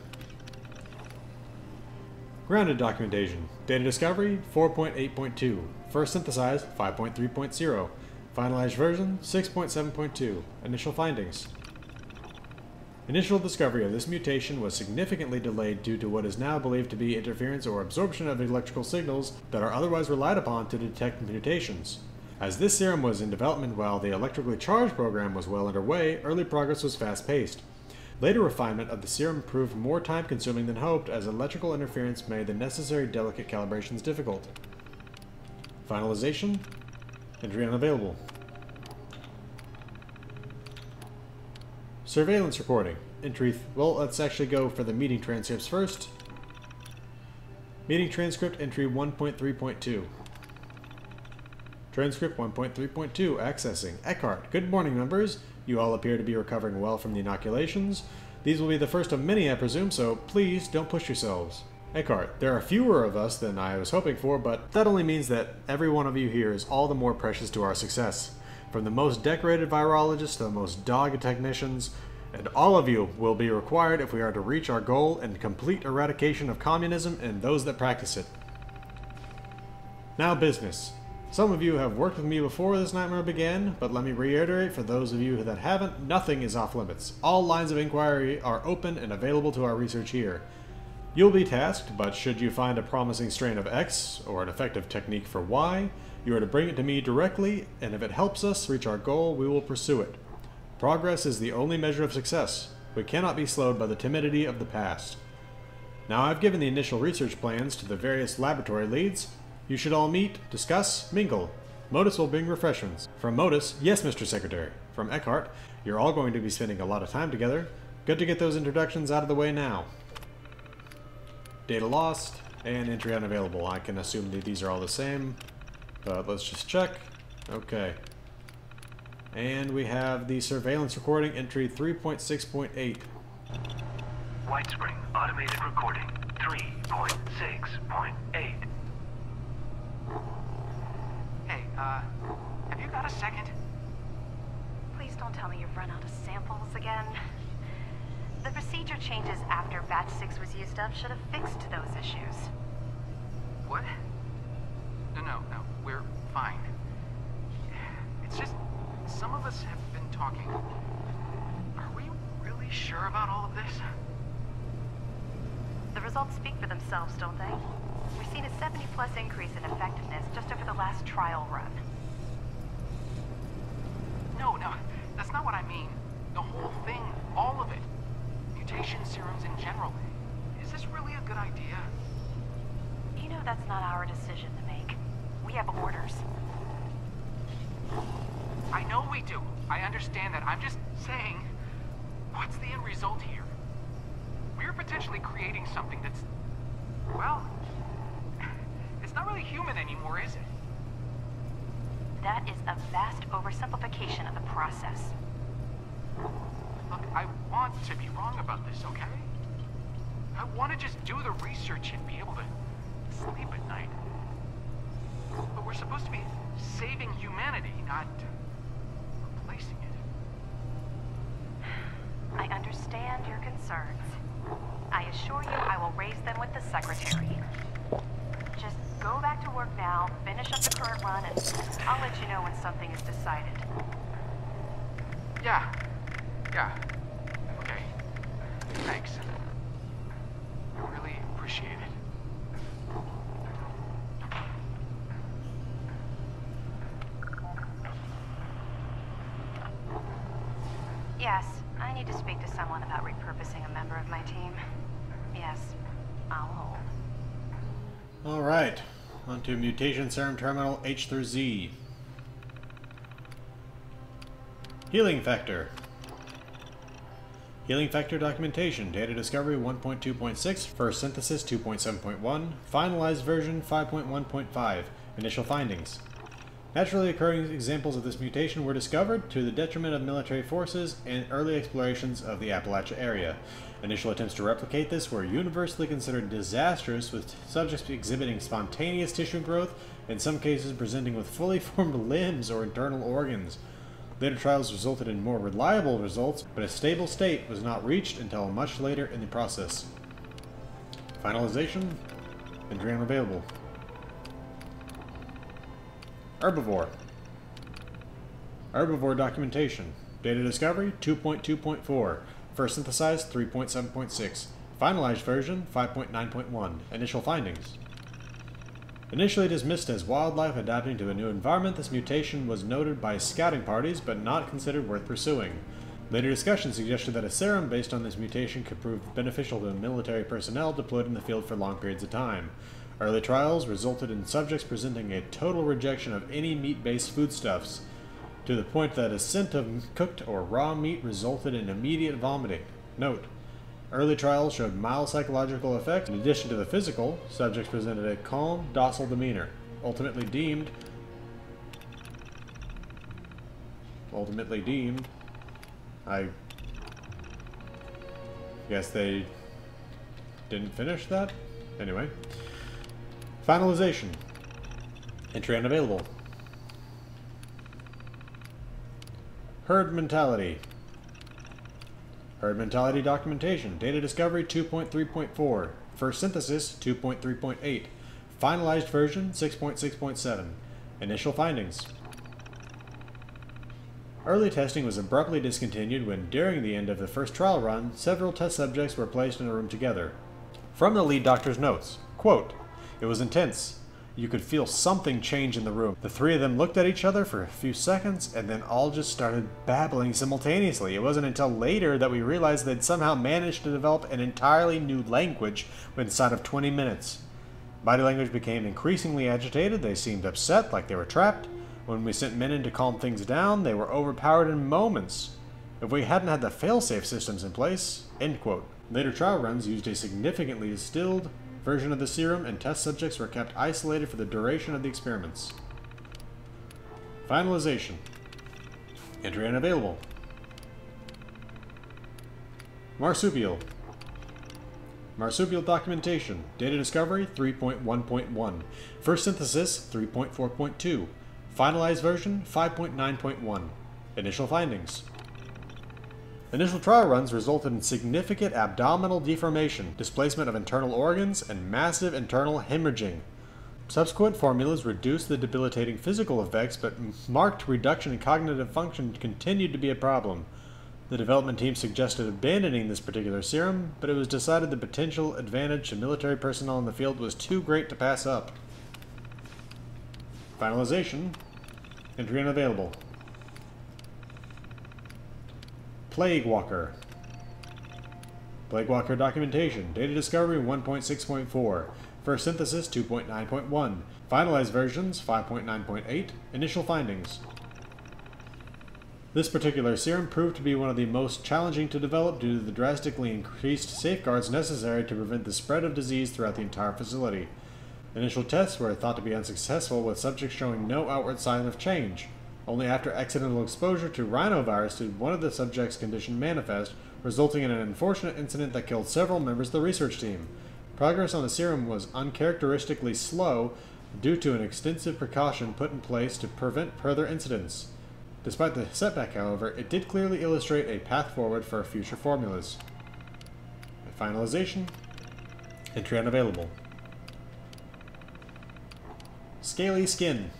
Grounded documentation. Data discovery 4.8.2. First synthesized 5.3.0. Finalized version 6.7.2. Initial findings. Initial discovery of this mutation was significantly delayed due to what is now believed to be interference or absorption of electrical signals that are otherwise relied upon to detect mutations. As this serum was in development while the electrically charged program was well underway, early progress was fast paced. Later refinement of the serum proved more time consuming than hoped as electrical interference made the necessary delicate calibrations difficult. Finalization Entry unavailable. Surveillance recording. Entry. well, let's actually go for the meeting transcripts first. Meeting transcript entry 1.3.2. Transcript 1.3.2 accessing. Eckhart. Good morning, members. You all appear to be recovering well from the inoculations. These will be the first of many, I presume, so please don't push yourselves. Eckhart, there are fewer of us than I was hoping for, but that only means that every one of you here is all the more precious to our success. From the most decorated virologists to the most dogged technicians, and all of you will be required if we are to reach our goal and complete eradication of communism and those that practice it. Now business. Some of you have worked with me before this nightmare began, but let me reiterate for those of you that haven't, nothing is off limits. All lines of inquiry are open and available to our research here. You'll be tasked, but should you find a promising strain of X or an effective technique for Y, you are to bring it to me directly, and if it helps us reach our goal, we will pursue it. Progress is the only measure of success. We cannot be slowed by the timidity of the past. Now I've given the initial research plans to the various laboratory leads. You should all meet, discuss, mingle. Modus will bring refreshments. From Modus, yes, Mr. Secretary. From Eckhart, you're all going to be spending a lot of time together. Good to get those introductions out of the way now. Data lost, and entry unavailable. I can assume that these are all the same, but let's just check. Okay. And we have the surveillance recording entry 3.6.8. Whitespring automated recording 3.6.8. Hey, uh, have you got a second? Please don't tell me you've run out of samples again. The procedure changes after batch 6 was used up should have fixed those issues. What? No, no, no. We're fine. It's just some of us have been talking. Are we really sure about all of this? The results speak for themselves, don't they? We've seen a 70 plus increase in effectiveness just over the last trial run. No, no. That's not what I mean. The whole thing. All of it. Mutation serums in general. Is this really a good idea? You know that's not our decision to make. We have orders. I know we do. I understand that. I'm just saying, what's the end result here? We're potentially creating something that's, well, it's not really human anymore, is it? That is a vast oversimplification of the process. Look, I want to be wrong about this, okay? I want to just do the research and be able to sleep at night. But we're supposed to be saving humanity, not replacing it. I understand your concerns. I assure you I will raise them with the Secretary. Go back to work now, finish up the current run, and I'll let you know when something is decided. Yeah. Yeah. Okay. Thanks. I really appreciate it. Yes, I need to speak to someone about repurposing a member of my team. Yes, I'll hold. Alright, on to Mutation Serum Terminal H through Z. Healing Factor. Healing Factor Documentation, Data Discovery 1.2.6, First Synthesis 2.7.1, Finalized Version 5.1.5, Initial Findings. Naturally occurring examples of this mutation were discovered to the detriment of military forces and early explorations of the Appalachia area. Initial attempts to replicate this were universally considered disastrous, with subjects exhibiting spontaneous tissue growth, in some cases presenting with fully formed limbs or internal organs. Later trials resulted in more reliable results, but a stable state was not reached until much later in the process. Finalization? Entry unavailable. Herbivore. Herbivore documentation. Data discovery 2.2.4. First synthesized 3.7.6. Finalized version 5.9.1. Initial findings. Initially dismissed as wildlife adapting to a new environment, this mutation was noted by scouting parties but not considered worth pursuing. Later discussion suggested that a serum based on this mutation could prove beneficial to military personnel deployed in the field for long periods of time. Early trials resulted in subjects presenting a total rejection of any meat based foodstuffs, to the point that a scent of cooked or raw meat resulted in immediate vomiting. Note Early trials showed mild psychological effects. In addition to the physical, subjects presented a calm, docile demeanor, ultimately deemed ultimately deemed I guess they didn't finish that? Anyway. Finalization. Entry unavailable. Herd mentality. Herd mentality documentation. Data discovery 2.3.4. First synthesis 2.3.8. Finalized version 6.6.7. Initial findings. Early testing was abruptly discontinued when, during the end of the first trial run, several test subjects were placed in a room together. From the lead doctor's notes, quote, It was intense. You could feel something change in the room. The three of them looked at each other for a few seconds and then all just started babbling simultaneously. It wasn't until later that we realized they'd somehow managed to develop an entirely new language inside of 20 minutes. Body language became increasingly agitated. They seemed upset, like they were trapped. When we sent men in to calm things down, they were overpowered in moments. If we hadn't had the failsafe systems in place, end quote. Later trial runs used a significantly distilled version of the serum, and test subjects were kept isolated for the duration of the experiments. Finalization. Entry unavailable. Marsupial. Marsupial documentation. Data discovery 3.1.1. First synthesis 3.4.2. Finalized version 5.9.1. Initial findings. Initial trial runs resulted in significant abdominal deformation, displacement of internal organs, and massive internal hemorrhaging. Subsequent formulas reduced the debilitating physical effects, but marked reduction in cognitive function continued to be a problem. The development team suggested abandoning this particular serum, but it was decided the potential advantage to military personnel in the field was too great to pass up. Finalization. Entry unavailable. Plague Walker. Plague Walker documentation. Data discovery 1.6.4. First synthesis 2.9.1. Finalized versions 5.9.8. Initial findings. This particular serum proved to be one of the most challenging to develop due to the drastically increased safeguards necessary to prevent the spread of disease throughout the entire facility. Initial tests were thought to be unsuccessful, with subjects showing no outward sign of change. Only after accidental exposure to rhinovirus did one of the subjects' condition manifest, resulting in an unfortunate incident that killed several members of the research team. Progress on the serum was uncharacteristically slow due to an extensive precaution put in place to prevent further incidents. Despite the setback, however, it did clearly illustrate a path forward for future formulas. At finalization, entry unavailable. Scaly Skin.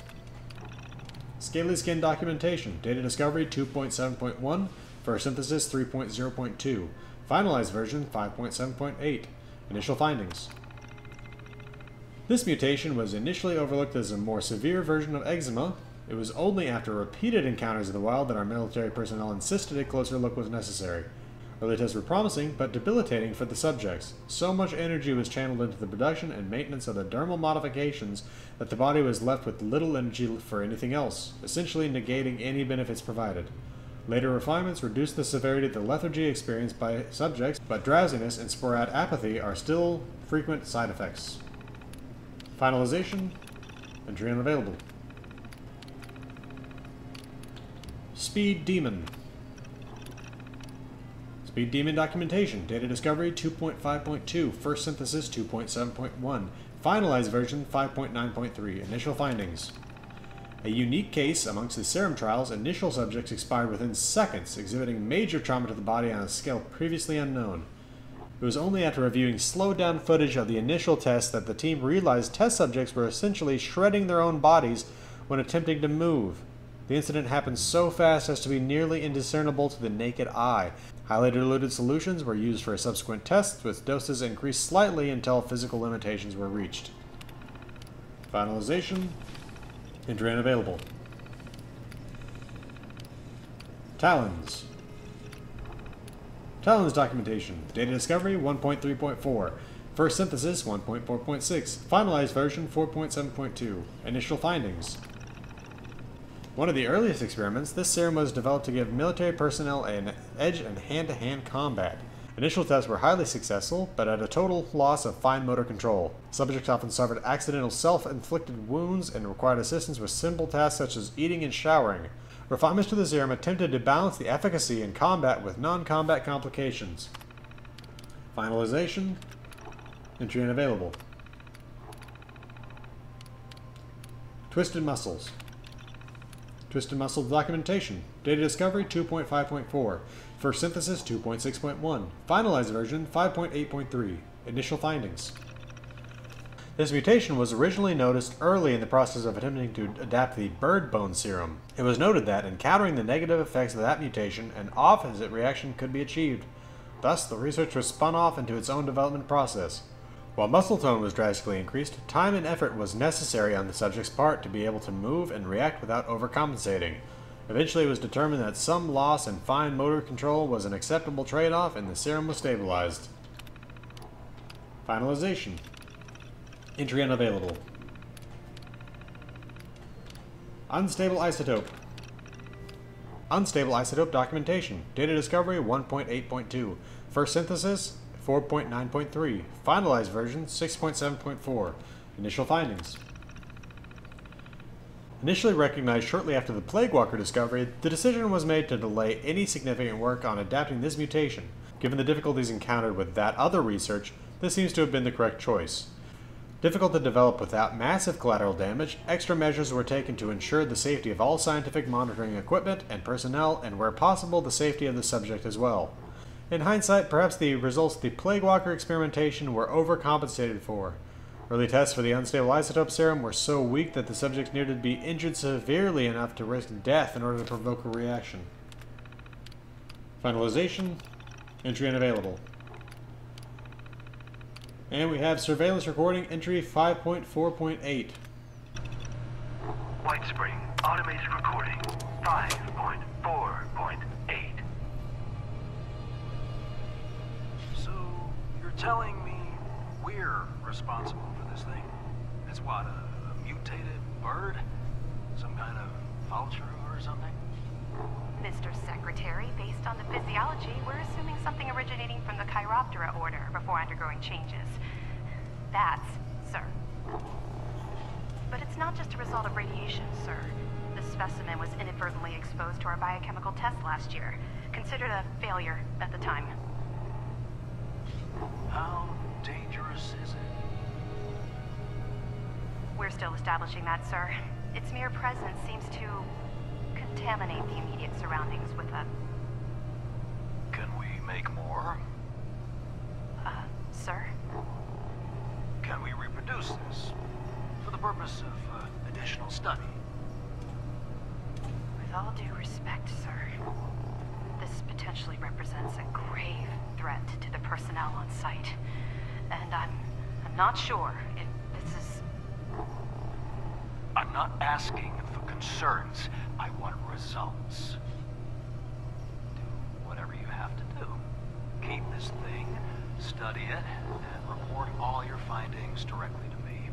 Scaly Skin documentation. Data discovery 2.7.1. First synthesis 3.0.2. Finalized version 5.7.8. Initial findings. This mutation was initially overlooked as a more severe version of eczema. It was only after repeated encounters in the wild that our military personnel insisted a closer look was necessary. Early tests were promising, but debilitating for the subjects. So much energy was channeled into the production and maintenance of the dermal modifications that the body was left with little energy for anything else, essentially negating any benefits provided. Later refinements reduced the severity of the lethargy experienced by subjects, but drowsiness and sporad apathy are still frequent side effects. Finalization, entry unavailable. Speed Demon. Speed Demon documentation. Data discovery 2.5.2. First synthesis 2.7.1. Finalized version 5.9.3. Initial findings. A unique case amongst the serum trials, initial subjects expired within seconds, exhibiting major trauma to the body on a scale previously unknown. It was only after reviewing slowed down footage of the initial test that the team realized test subjects were essentially shredding their own bodies when attempting to move. The incident happened so fast as to be nearly indiscernible to the naked eye. Highly diluted solutions were used for subsequent tests, with doses increased slightly until physical limitations were reached. Finalization. Entry available. Talons. Talons documentation. Data discovery 1.3.4. First synthesis 1.4.6. Finalized version 4.7.2. Initial findings. One of the earliest experiments, this serum was developed to give military personnel an edge in hand-to-hand combat. Initial tests were highly successful, but at a total loss of fine motor control. Subjects often suffered accidental self-inflicted wounds and required assistance with simple tasks such as eating and showering. Refinements to the serum attempted to balance the efficacy in combat with non-combat complications. Finalization. Entry unavailable. Twisted Muscles. Twisted Muscle documentation. Data discovery 2.5.4. First synthesis 2.6.1. Finalized version 5.8.3. Initial findings. This mutation was originally noticed early in the process of attempting to adapt the bird bone serum. It was noted that encountering the negative effects of that mutation, an opposite reaction could be achieved. Thus, the research was spun off into its own development process. While muscle tone was drastically increased, time and effort was necessary on the subject's part to be able to move and react without overcompensating. Eventually, it was determined that some loss in fine motor control was an acceptable trade off, and the serum was stabilized. Finalization. Entry unavailable. Unstable isotope. Unstable isotope documentation. Data discovery 1.8.2. First synthesis 4.9.3. Finalized version 6.7.4. Initial findings. Initially recognized shortly after the Plague Walker discovery, the decision was made to delay any significant work on adapting this mutation. Given the difficulties encountered with that other research, this seems to have been the correct choice. Difficult to develop without massive collateral damage, extra measures were taken to ensure the safety of all scientific monitoring equipment and personnel, and where possible, the safety of the subject as well. In hindsight, perhaps the results of the Plague Walker experimentation were overcompensated for. Early tests for the unstable isotope serum were so weak that the subjects needed to be injured severely enough to risk death in order to provoke a reaction. Finalization. Entry unavailable. And we have surveillance recording entry 5.4.8. Whitespring, automated recording 5.4.8. telling me we're responsible for this thing? It's what, a, a mutated bird? Some kind of vulture or something? Mr. Secretary, based on the physiology, we're assuming something originating from the Chiroptera order before undergoing changes. That's, sir. But it's not just a result of radiation, sir. The specimen was inadvertently exposed to our biochemical test last year, considered a failure at the time. How dangerous is it? We're still establishing that, sir. Its mere presence seems to contaminate the immediate surroundings with a... Can we make more? uh, sir? Can we reproduce this? For the purpose of uh, additional study? With all due respect, sir, this potentially represents a grave threat to the personnel on site. And I'm... I'm not sure if this is... I'm not asking for concerns. I want results. Do whatever you have to do. Keep this thing, study it, and report all your findings directly to me.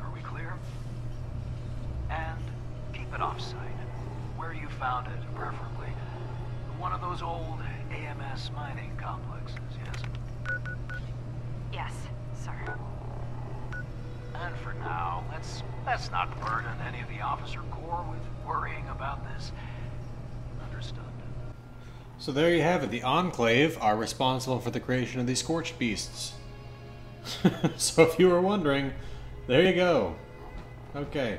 Are we clear? And keep it off-site, where you found it, preferably. One of those old AMS mining complexes, yes? Yes, sir. And for now, let's let's not burden any of the officer corps with worrying about this. Understood. So there you have it. The Enclave are responsible for the creation of the Scorched Beasts. so if you were wondering, there you go. Okay,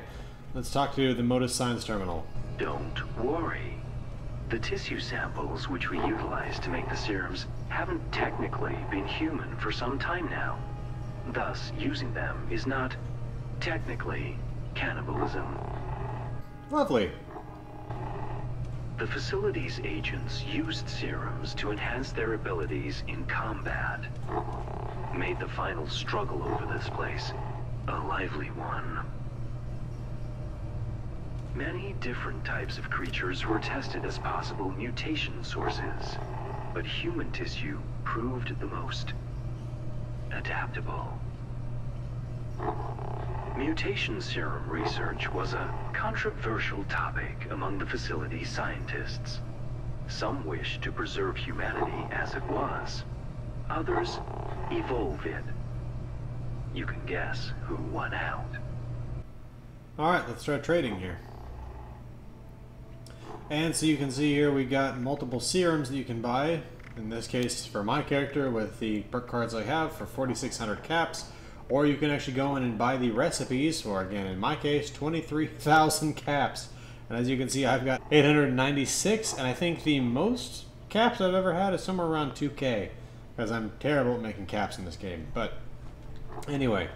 let's talk to the Modus Science Terminal. Don't worry. The tissue samples which we utilize to make the serums haven't technically been human for some time now. Thus, using them is not technically cannibalism. Lovely. The facility's agents used serums to enhance their abilities in combat. Made the final struggle over this place a lively one. Many different types of creatures were tested as possible mutation sources, but human tissue proved the most adaptable. Mutation serum research was a controversial topic among the facility scientists. Some wished to preserve humanity as it was. Others, evolve it. You can guess who won out. Alright, let's start trading here. And so you can see here we've got multiple serums that you can buy. In this case, for my character, with the perk cards I have for 4,600 caps. Or you can actually go in and buy the recipes for, again, in my case, 23,000 caps. And as you can see, I've got 896, and I think the most caps I've ever had is somewhere around 2k. Because I'm terrible at making caps in this game. But, anyway.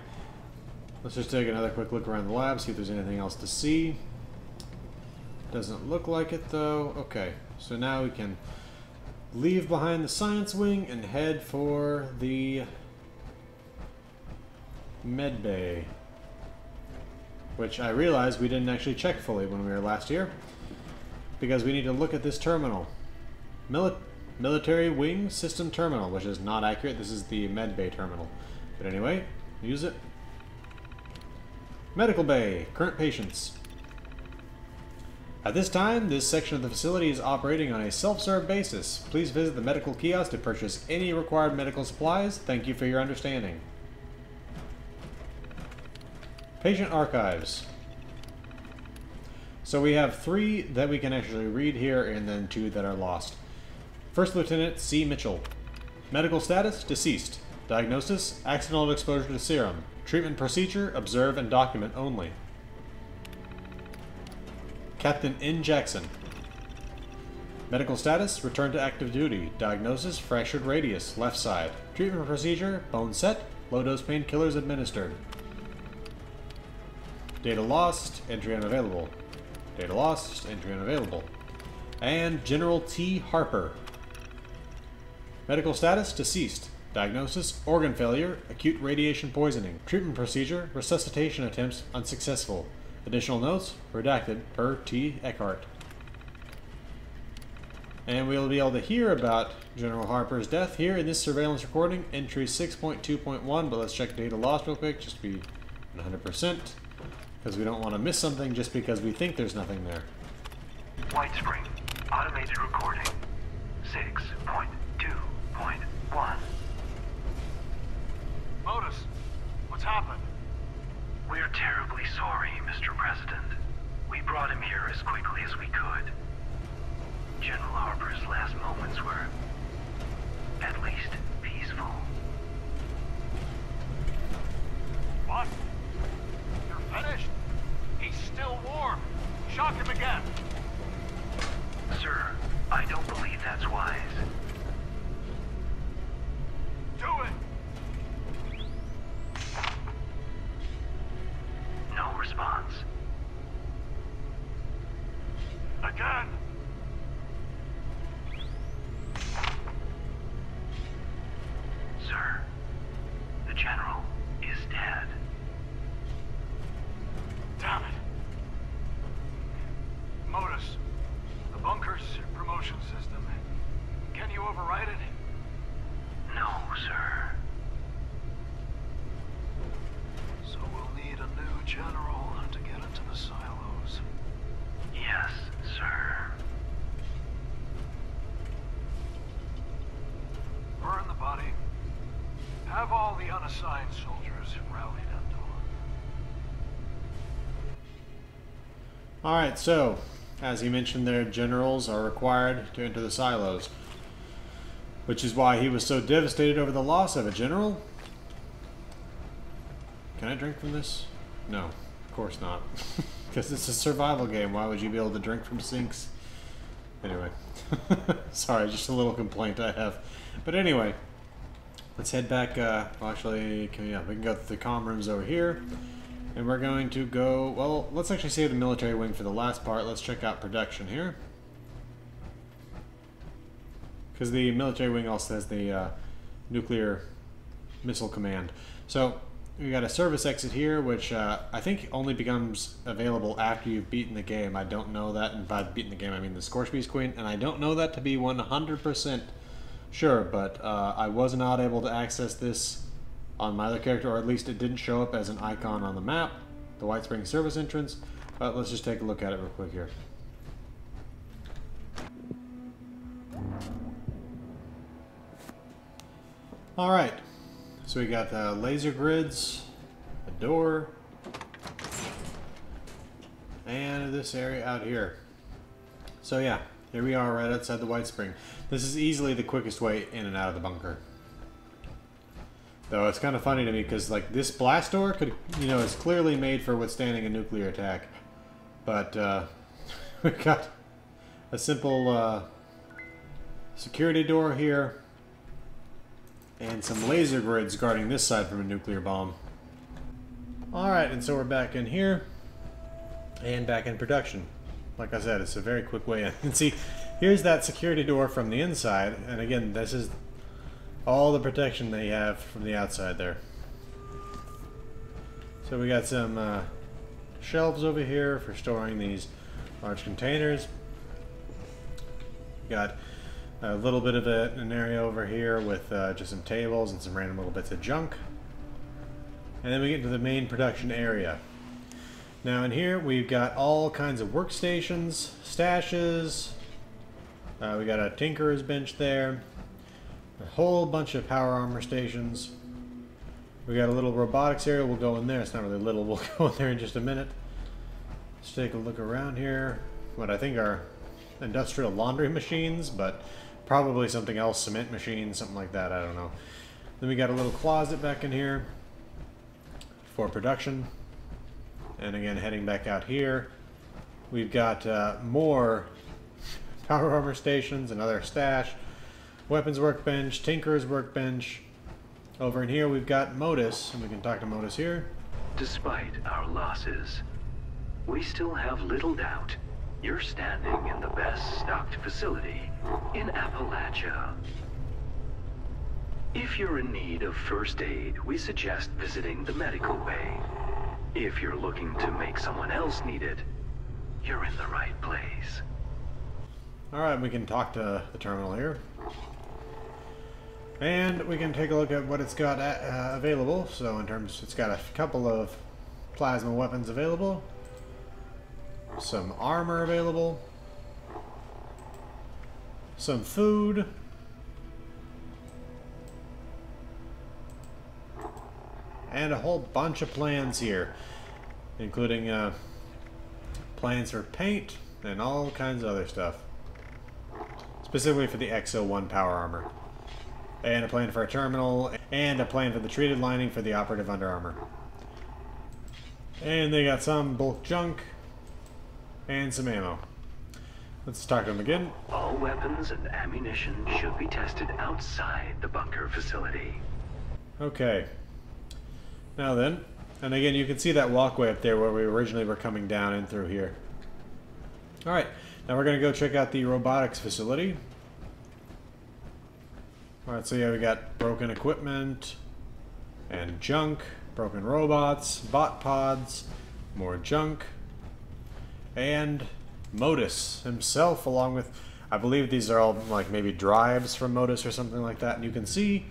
Let's just take another quick look around the lab, see if there's anything else to see. Doesn't look like it though. Okay, so now we can leave behind the science wing and head for the med bay. Which I realized we didn't actually check fully when we were last here. Because we need to look at this terminal. Mili military Wing System Terminal, which is not accurate. This is the med bay terminal. But anyway, use it. Medical bay. Current patients. At this time, this section of the facility is operating on a self-serve basis. Please visit the medical kiosk to purchase any required medical supplies. Thank you for your understanding. Patient archives. So we have three that we can actually read here and then two that are lost. First Lieutenant C. Mitchell. Medical status, deceased. Diagnosis, accidental exposure to serum. Treatment procedure, observe and document only. Captain N. Jackson. Medical status, return to active duty. Diagnosis, fractured radius, left side. Treatment procedure, bone set, low dose painkillers administered. Data lost, entry unavailable. Data lost, entry unavailable. And General T. Harper. Medical status, deceased. Diagnosis, organ failure, acute radiation poisoning. Treatment procedure, resuscitation attempts unsuccessful. Additional notes, redacted, per T. Eckhart. And we'll be able to hear about General Harper's death here in this surveillance recording, entry 6.2.1, but let's check data loss real quick, just to be 100%, because we don't want to miss something just because we think there's nothing there. White Spring, automated recording. 6.2.1. Modus, what's happened? We're terribly sorry, Mr. President. We brought him here as quickly as we could. General Harper's last moments were, at least, peaceful. What? You're finished? Still warm. Shock him again. Sir, I don't believe that's wise. Do it! No response. Again! Sir, the General is dead. Damn it. Modus, the bunker's promotion system. Can you override it? No, sir. So we'll need a new general to get into the silos. Yes, sir. Burn the body. Have all the unassigned soldiers rallied at dawn. Alright, so, as he mentioned there, generals are required to enter the silos. Which is why he was so devastated over the loss of a general. Can I drink from this? No, of course not. Because it's a survival game. Why would you be able to drink from sinks? Anyway. Sorry, just a little complaint I have. But anyway, let's head back. Uh, well, actually, can, yeah, we can go to the comm rooms over here. And we're going to go, well, let's actually save the military wing for the last part. Let's check out production here. Because the military wing also has the uh, nuclear missile command. So we got a service exit here, which uh, I think only becomes available after you've beaten the game. I don't know that, and by beaten the game I mean the Scorchbeast Queen, and I don't know that to be 100% sure, but uh, I was not able to access this on my other character, or at least it didn't show up as an icon on the map, the Whitespring service entrance. But let's just take a look at it real quick here. All right, so we got the laser grids, a door, and this area out here. So yeah, here we are right outside the Whitespring. This is easily the quickest way in and out of the bunker. Though it's kind of funny to me because like this blast door could, you know, is clearly made for withstanding a nuclear attack, but uh, we've got a simple uh, security door here and some laser grids guarding this side from a nuclear bomb. Alright, and so we're back in here and back in production. Like I said, it's a very quick way in. And see, here's that security door from the inside, and again, this is all the protection they have from the outside there. So we got some uh, shelves over here for storing these large containers. Got a little bit of a, an area over here with uh, just some tables and some random little bits of junk. And then we get into the main production area. Now in here we've got all kinds of workstations, stashes, uh, we got a tinkerer's bench there, a whole bunch of power armor stations. We got a little robotics area, we'll go in there. It's not really little, we'll go in there in just a minute. Let's take a look around here. What I think are industrial laundry machines, but probably something else, cement machines, something like that, I don't know. Then we got a little closet back in here for production. And again, heading back out here, we've got uh, more power armor stations, another stash, weapons workbench, tinker's workbench. Over in here, we've got Modus, and we can talk to Modus here. Despite our losses, we still have little doubt you're standing in the best stocked facility in Appalachia. If you're in need of first aid, we suggest visiting the medical bay. If you're looking to make someone else need it, you're in the right place. Alright, we can talk to the terminal here. And we can take a look at what it's got at, uh, available. So in terms, it's got a couple of plasma weapons available. Some armor available. Some food. And a whole bunch of plans here. Including uh, plans for paint and all kinds of other stuff. Specifically for the X-01 power armor. And a plan for a terminal, and a plan for the treated lining for the operative under armor. And they got some bulk junk, and some ammo. Let's talk to them again. All weapons and ammunition should be tested outside the bunker facility. Okay. Now then, and again, you can see that walkway up there where we originally were coming down in through here. Alright, now we're going to go check out the robotics facility. Alright, so yeah, we got broken equipment and junk, broken robots, bot pods, more junk, and Modus himself, along with, I believe these are all like maybe drives from Modus or something like that. And you can see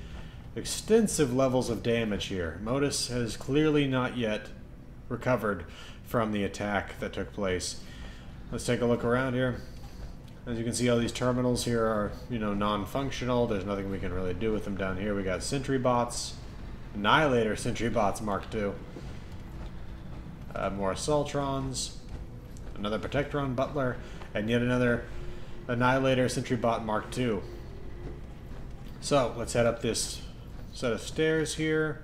extensive levels of damage here. Modus has clearly not yet recovered from the attack that took place. Let's take a look around here. As you can see, all these terminals here are, you know, non-functional. There's nothing we can really do with them down here. We got sentry bots, Annihilator sentry bots Mark II, uh, more Assaultrons, another Protectron Butler, and yet another Annihilator Sentry Bot Mark II. So, let's head up this set of stairs here.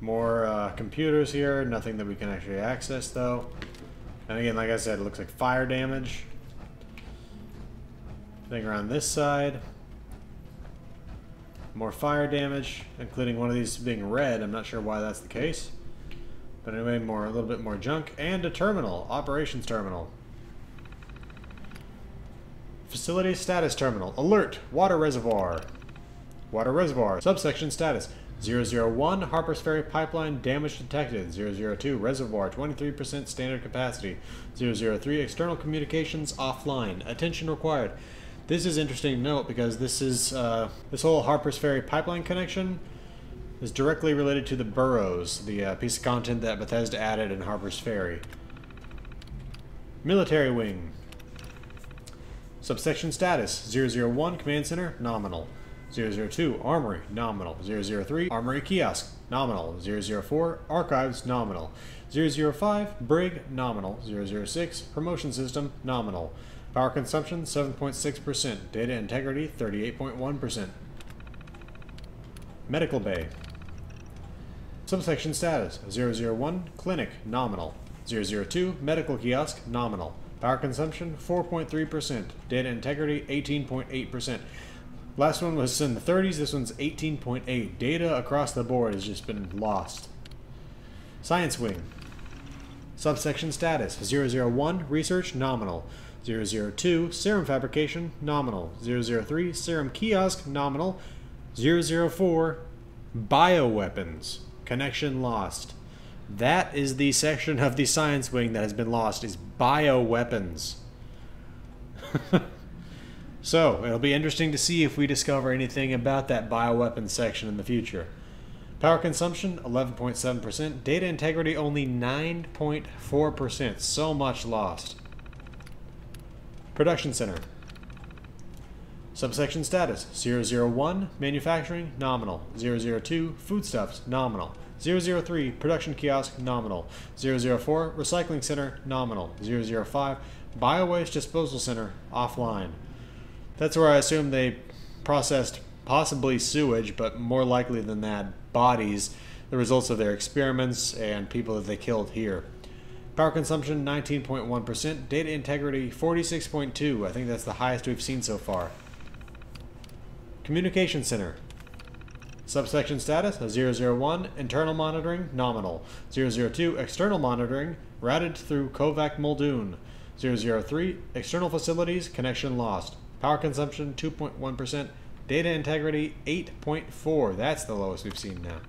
More uh, computers here, nothing that we can actually access though. And again, like I said, it looks like fire damage. Thing around this side. More fire damage, including one of these being red. I'm not sure why that's the case. But anyway, more a little bit more junk. And a terminal. Operations terminal. Facility status terminal. Alert! Water reservoir. Water reservoir. Subsection status. 001 Harper's Ferry pipeline damage detected. 002 reservoir 23% standard capacity. 003 external communications offline. Attention required. This is interesting to note because this is uh, this whole Harper's Ferry pipeline connection is directly related to the Burrows, the uh, piece of content that Bethesda added in Harper's Ferry. Military Wing. Subsection status 001 Command Center nominal. 002 Armory nominal. 003 Armory Kiosk nominal. 004 Archives nominal. 005 Brig nominal. 006 Promotion System nominal. Power consumption 7.6%. Data integrity 38.1%. Medical Bay. Subsection status 001 Clinic nominal. 002 Medical Kiosk nominal. Power consumption 4.3%. Data integrity 18.8%. Last one was in the 30s, this one's 18.8. Data across the board has just been lost. Science Wing. Subsection status 001 Research nominal. 002 Serum Fabrication nominal. 003 Serum Kiosk nominal. 004 Bioweapons connection lost. That is the section of the science wing that has been lost, is bioweapons. so, it'll be interesting to see if we discover anything about that bioweapons section in the future. Power consumption, 11.7%. Data integrity, only 9.4%. So much lost. Production Center. Subsection status 001 Manufacturing nominal 002 Foodstuffs nominal 003 Production kiosk nominal 004 Recycling center nominal 005 Biowaste disposal center offline. That's where I assume they processed possibly sewage, but more likely than that, bodies, the results of their experiments and people that they killed here. Power consumption 19.1%, data integrity 46.2. I think that's the highest we've seen so far. Communication Center. Subsection status 001, internal monitoring, nominal. 002, external monitoring, routed through Kovac Muldoon. 003, external facilities, connection lost. Power consumption 2.1%, data integrity 8.4. That's the lowest we've seen now.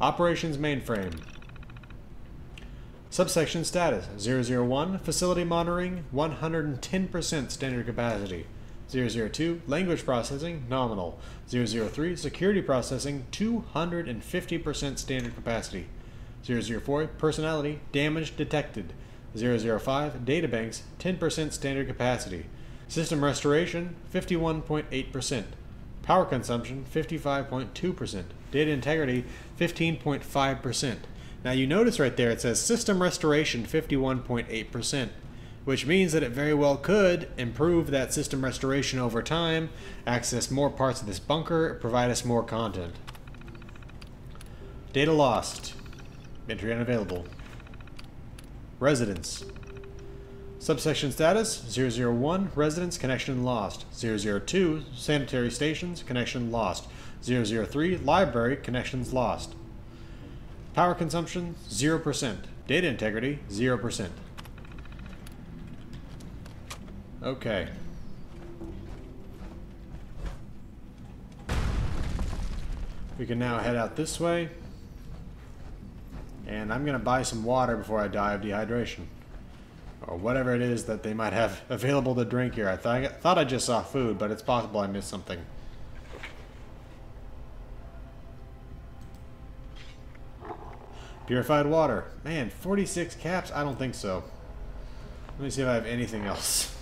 Operations mainframe. Subsection status 001, facility monitoring, 110% standard capacity. 002, language processing, nominal. 003, security processing, 250% standard capacity. 004, personality, damage detected. 005, databanks, 10% standard capacity. System restoration, 51.8%. Power consumption, 55.2%. Data integrity, 15.5%. Now you notice right there it says system restoration, 51.8% which means that it very well could improve that system restoration over time, access more parts of this bunker, provide us more content. Data lost. Entry unavailable. Residence. Subsection status 001 Residence connection lost. 002 Sanitary stations connection lost. 003 Library connections lost. Power consumption 0%. Data integrity 0%. Okay. We can now head out this way. And I'm going to buy some water before I die of dehydration. Or whatever it is that they might have available to drink here. I, th I thought I just saw food, but it's possible I missed something. Purified water. Man, 46 caps? I don't think so. Let me see if I have anything else.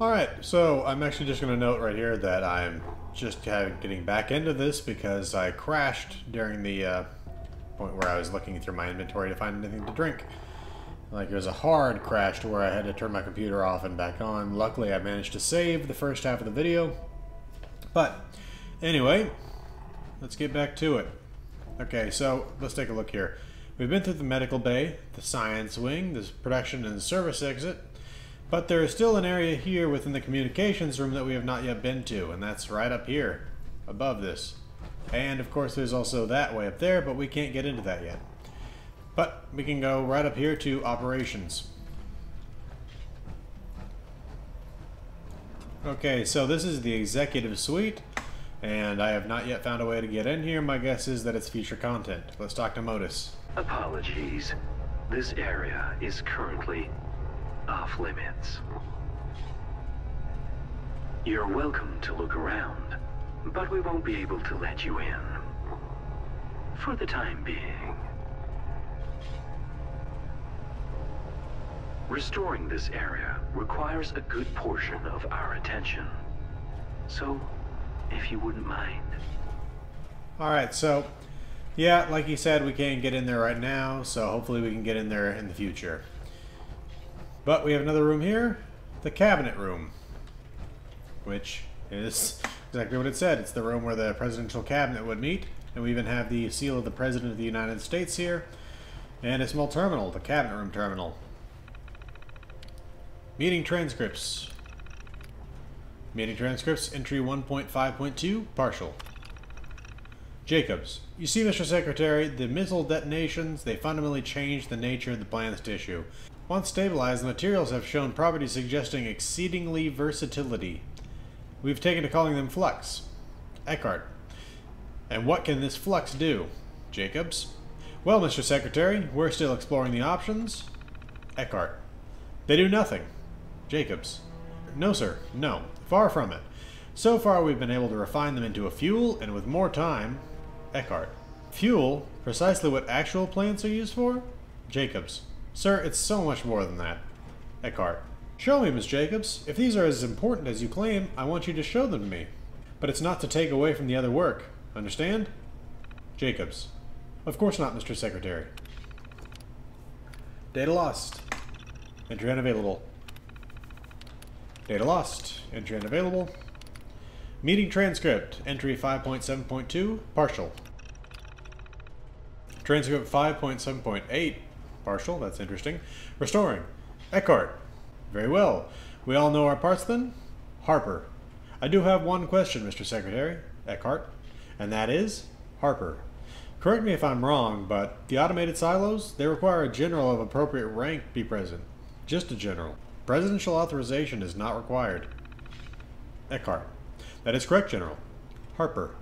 Alright, so I'm actually just going to note right here that I'm just getting back into this because I crashed during the uh, point where I was looking through my inventory to find anything to drink. Like it was a hard crash to where I had to turn my computer off and back on. Luckily I managed to save the first half of the video. But anyway, let's get back to it. Okay, so let's take a look here. We've been through the medical bay, the science wing, the production and service exit, but there is still an area here within the communications room that we have not yet been to, and that's right up here, above this. And of course there's also that way up there, but we can't get into that yet. But we can go right up here to operations. Okay, so this is the executive suite, and I have not yet found a way to get in here. My guess is that it's feature content. Let's talk to Modus. Apologies. This area is currently off limits. You're welcome to look around, but we won't be able to let you in. For the time being. Restoring this area requires a good portion of our attention. So, if you wouldn't mind. Alright, so, yeah, like you said, we can't get in there right now, so hopefully we can get in there in the future. But we have another room here, the cabinet room, which is exactly what it said. It's the room where the presidential cabinet would meet, and we even have the seal of the President of the United States here, and a small terminal, the cabinet room terminal. Meeting transcripts. Meeting transcripts, entry 1.5.2, partial. Jacobs. You see, Mr. Secretary, the missile detonations, they fundamentally changed the nature of the planet's tissue. Once stabilized, the materials have shown properties suggesting exceedingly versatility. We've taken to calling them flux. Eckhart. And what can this flux do? Jacobs. Well, Mr. Secretary, we're still exploring the options. Eckhart. They do nothing. Jacobs. No, sir. No. Far from it. So far, we've been able to refine them into a fuel, and with more time. Eckhart. Fuel? Precisely what actual plants are used for? Jacobs. Sir, it's so much more than that. Eckhart. Show me, Miss Jacobs. If these are as important as you claim, I want you to show them to me. But it's not to take away from the other work. Understand? Jacobs. Of course not, Mr. Secretary. Data lost. Entry unavailable. Data lost. Entry unavailable. Meeting transcript. Entry 5.7.2. Partial. Transcript 5.7.8. Partial. That's interesting. Restoring. Eckhart. Very well. We all know our parts then? Harper. I do have one question, Mr. Secretary. Eckhart. And that is? Harper. Correct me if I'm wrong, but the automated silos, they require a general of appropriate rank be present. Just a general. Presidential authorization is not required. Eckhart. That is correct, General. Harper.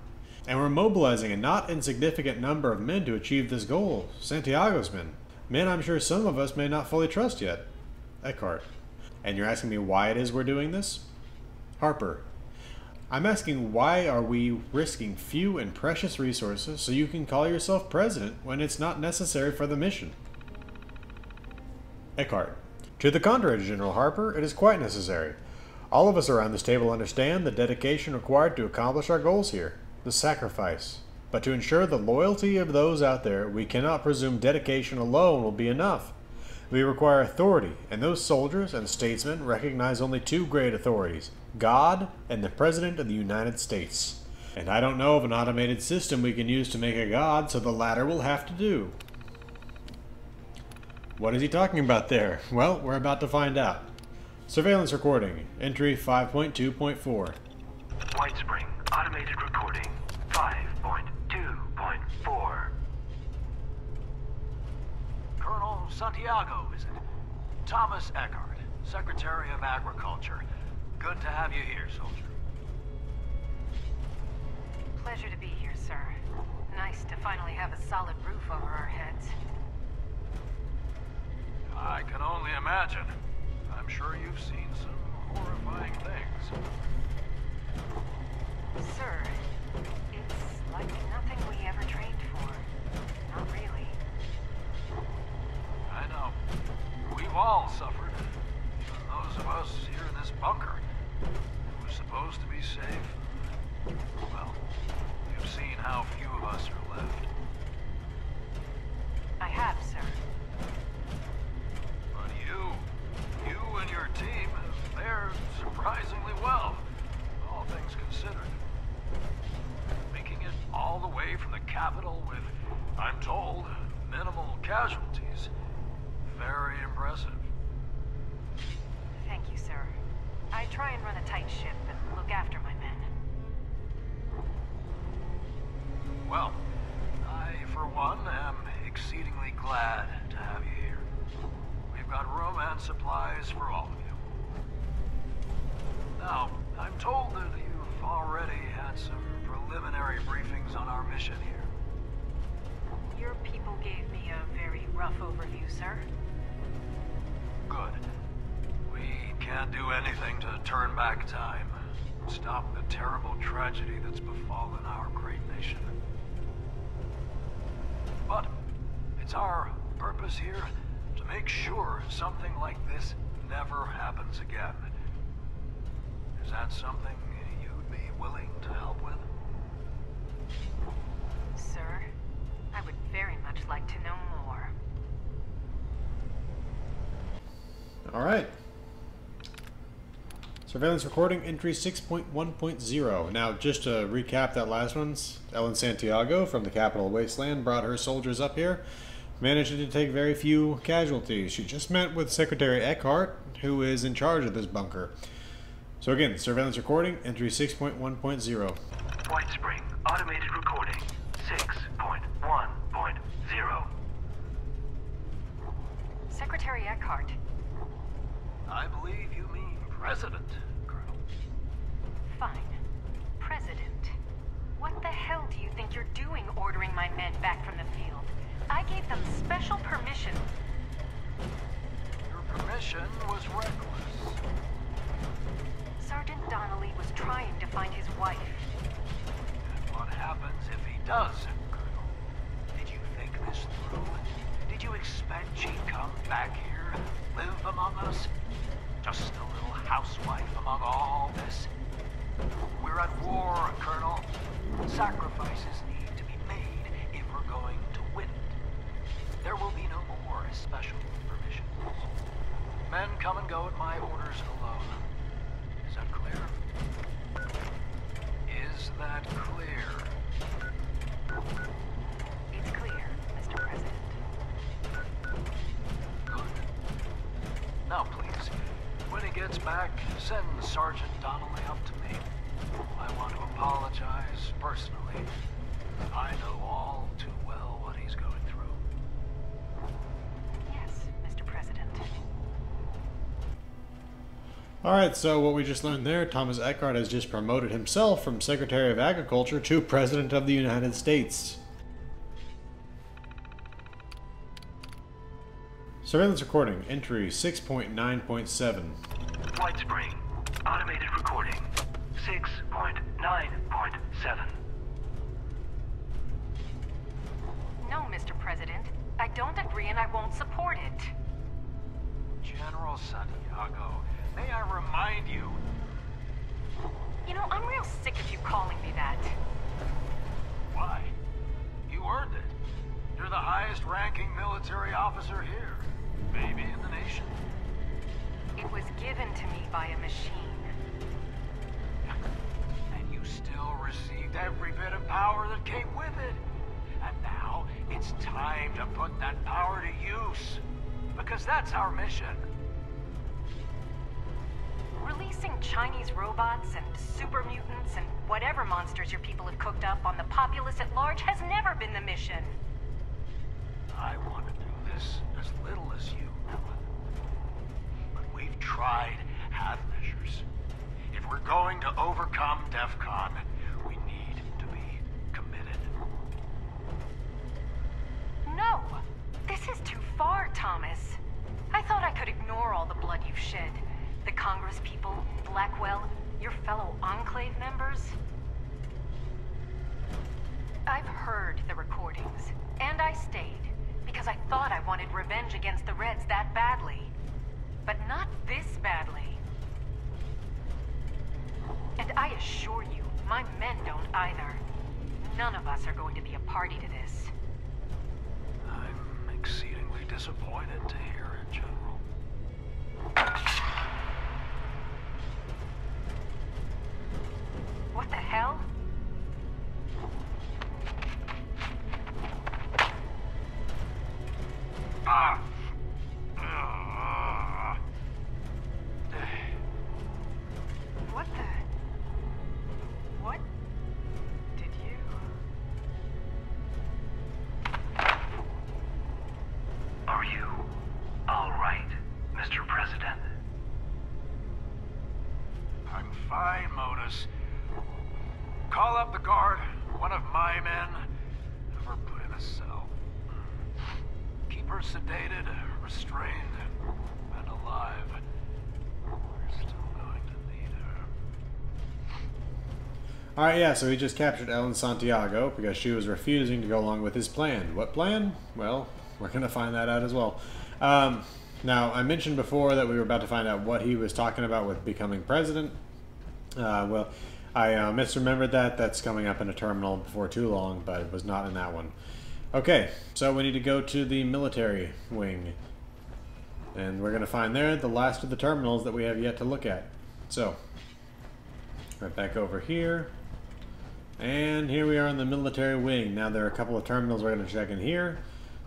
And we're mobilizing a not insignificant number of men to achieve this goal. Santiago's men. Men I'm sure some of us may not fully trust yet. Eckhart. And you're asking me why it is we're doing this? Harper. I'm asking why are we risking few and precious resources so you can call yourself president when it's not necessary for the mission? Eckhart. To the contrary, General Harper, it is quite necessary. All of us around this table understand the dedication required to accomplish our goals here, the sacrifice. But to ensure the loyalty of those out there, we cannot presume dedication alone will be enough. We require authority, and those soldiers and statesmen recognize only two great authorities God and the President of the United States. And I don't know of an automated system we can use to make a God, so the latter will have to do. What is he talking about there? Well, we're about to find out. Surveillance recording, entry 5.2.4. Whitespring, automated recording 5.2.4. Colonel Santiago, is it? Thomas Eckhart, Secretary of Agriculture. Good to have you here, soldier. Pleasure to be here, sir. Nice to finally have a solid roof over our heads. I can only imagine. I'm sure you've seen some horrifying things. Sir, it's like nothing we ever trained for. Not really. I know. We've all suffered. Even those of us here in this bunker. It was supposed to be safe. Well, you've seen how few of us are left. I have, sir. But you, you and your team have fared surprisingly well, all things considered. All the way from the capital with, I'm told, minimal casualties. Very impressive. Thank you, sir. I try and run a tight ship and look after my men. Well, I, for one, am exceedingly glad to have you here. We've got room and supplies for all of you. Now, I'm told that you've already had some preliminary briefings on our mission here. Your people gave me a very rough overview, sir. Good. We can't do anything to turn back time. Stop the terrible tragedy that's befallen our great nation. But it's our purpose here to make sure something like this never happens again. Is that something you'd be willing to help with? Sir, I would very much like to know more. All right. Surveillance recording entry 6.1.0. Now, just to recap that last one's Ellen Santiago from the Capital Wasteland brought her soldiers up here, managing to take very few casualties. She just met with Secretary Eckhart, who is in charge of this bunker. So again, surveillance recording entry 6.1.0. Whitespring, automated recording 6.1.0. Secretary Eckhart. I believe you mean President, Colonel. Fine. President. What the hell do you think you're doing ordering my men back from the field? I gave them special permission. Your permission was reckless. Sergeant Donnelly was trying to find his wife. And what happens if he does, Colonel? Did you think this through? Did you expect she'd come back here, live among us? Just a little housewife among all this? We're at war, Colonel. Sacrifices need to be made if we're going to win it. There will be no more special permissions. Men come and go at my orders alone. Is that clear? Is that clear? Now, please, when he gets back, send Sergeant Donnelly up to me. I want to apologize personally. I know all too Alright, so what we just learned there, Thomas Eckhart has just promoted himself from Secretary of Agriculture to President of the United States. Surveillance recording, entry 6.9.7. Whitespring, automated recording, 6.9.7. No, Mr. President. I don't agree and I won't support it. General Santiago, may I remind you, You know, I'm real sick of you calling me that. why? You earned it. You're the highest ranking military officer here. Maybe in the nation. It was given to me by a machine. And you still received every bit of power that came with it. And now it's time to put that power to use. Because that's our mission. Releasing Chinese robots and super mutants and whatever monsters your people have cooked up on the populace at large has never been the mission. I want to do this as little as you, Ellen. But we've tried half measures. If we're going to overcome DEFCON, we need to be committed. No! This is too far, Thomas. I thought I could ignore all the blood you've shed. The Congress people, Blackwell, your fellow Enclave members. I've heard the recordings, and I stayed, because I thought I wanted revenge against the Reds that badly. But not this badly. And I assure you, my men don't either. None of us are going to be a party to this. I'm exceedingly disappointed to hear it, General. What the hell? Ah! Alright, yeah, so he just captured Ellen Santiago because she was refusing to go along with his plan. What plan? Well, we're going to find that out as well. Um, now, I mentioned before that we were about to find out what he was talking about with becoming president. Uh, well, I uh, misremembered that. That's coming up in a terminal before too long, but it was not in that one. Okay, so we need to go to the military wing. And we're going to find there the last of the terminals that we have yet to look at. So, right back over here. And here we are in the military wing. Now there are a couple of terminals we're going to check in here.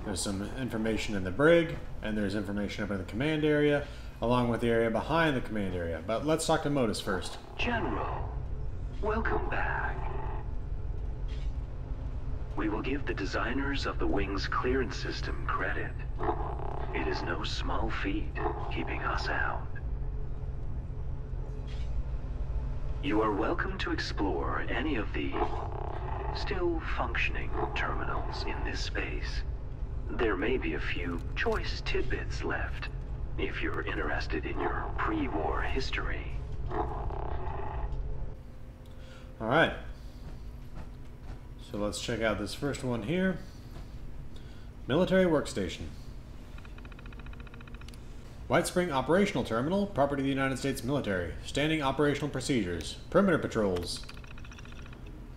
There's some information in the brig, and there's information up in the command area, along with the area behind the command area. But let's talk to Modus first. General, welcome back. We will give the designers of the wing's clearance system credit. It is no small feat keeping us out. You are welcome to explore any of the still functioning terminals in this space. There may be a few choice tidbits left if you're interested in your pre-war history. Alright. So let's check out this first one here. Military Workstation. Whitespring Operational Terminal, property of the United States Military. Standing operational procedures. Perimeter patrols.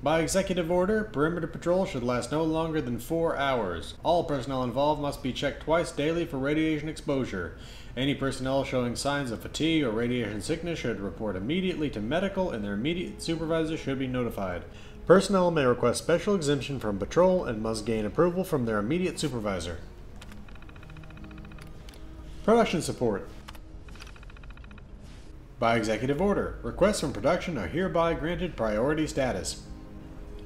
By executive order, perimeter patrol should last no longer than four hours. All personnel involved must be checked twice daily for radiation exposure. Any personnel showing signs of fatigue or radiation sickness should report immediately to medical and their immediate supervisor should be notified. Personnel may request special exemption from patrol and must gain approval from their immediate supervisor. Production support. By executive order, requests from production are hereby granted priority status.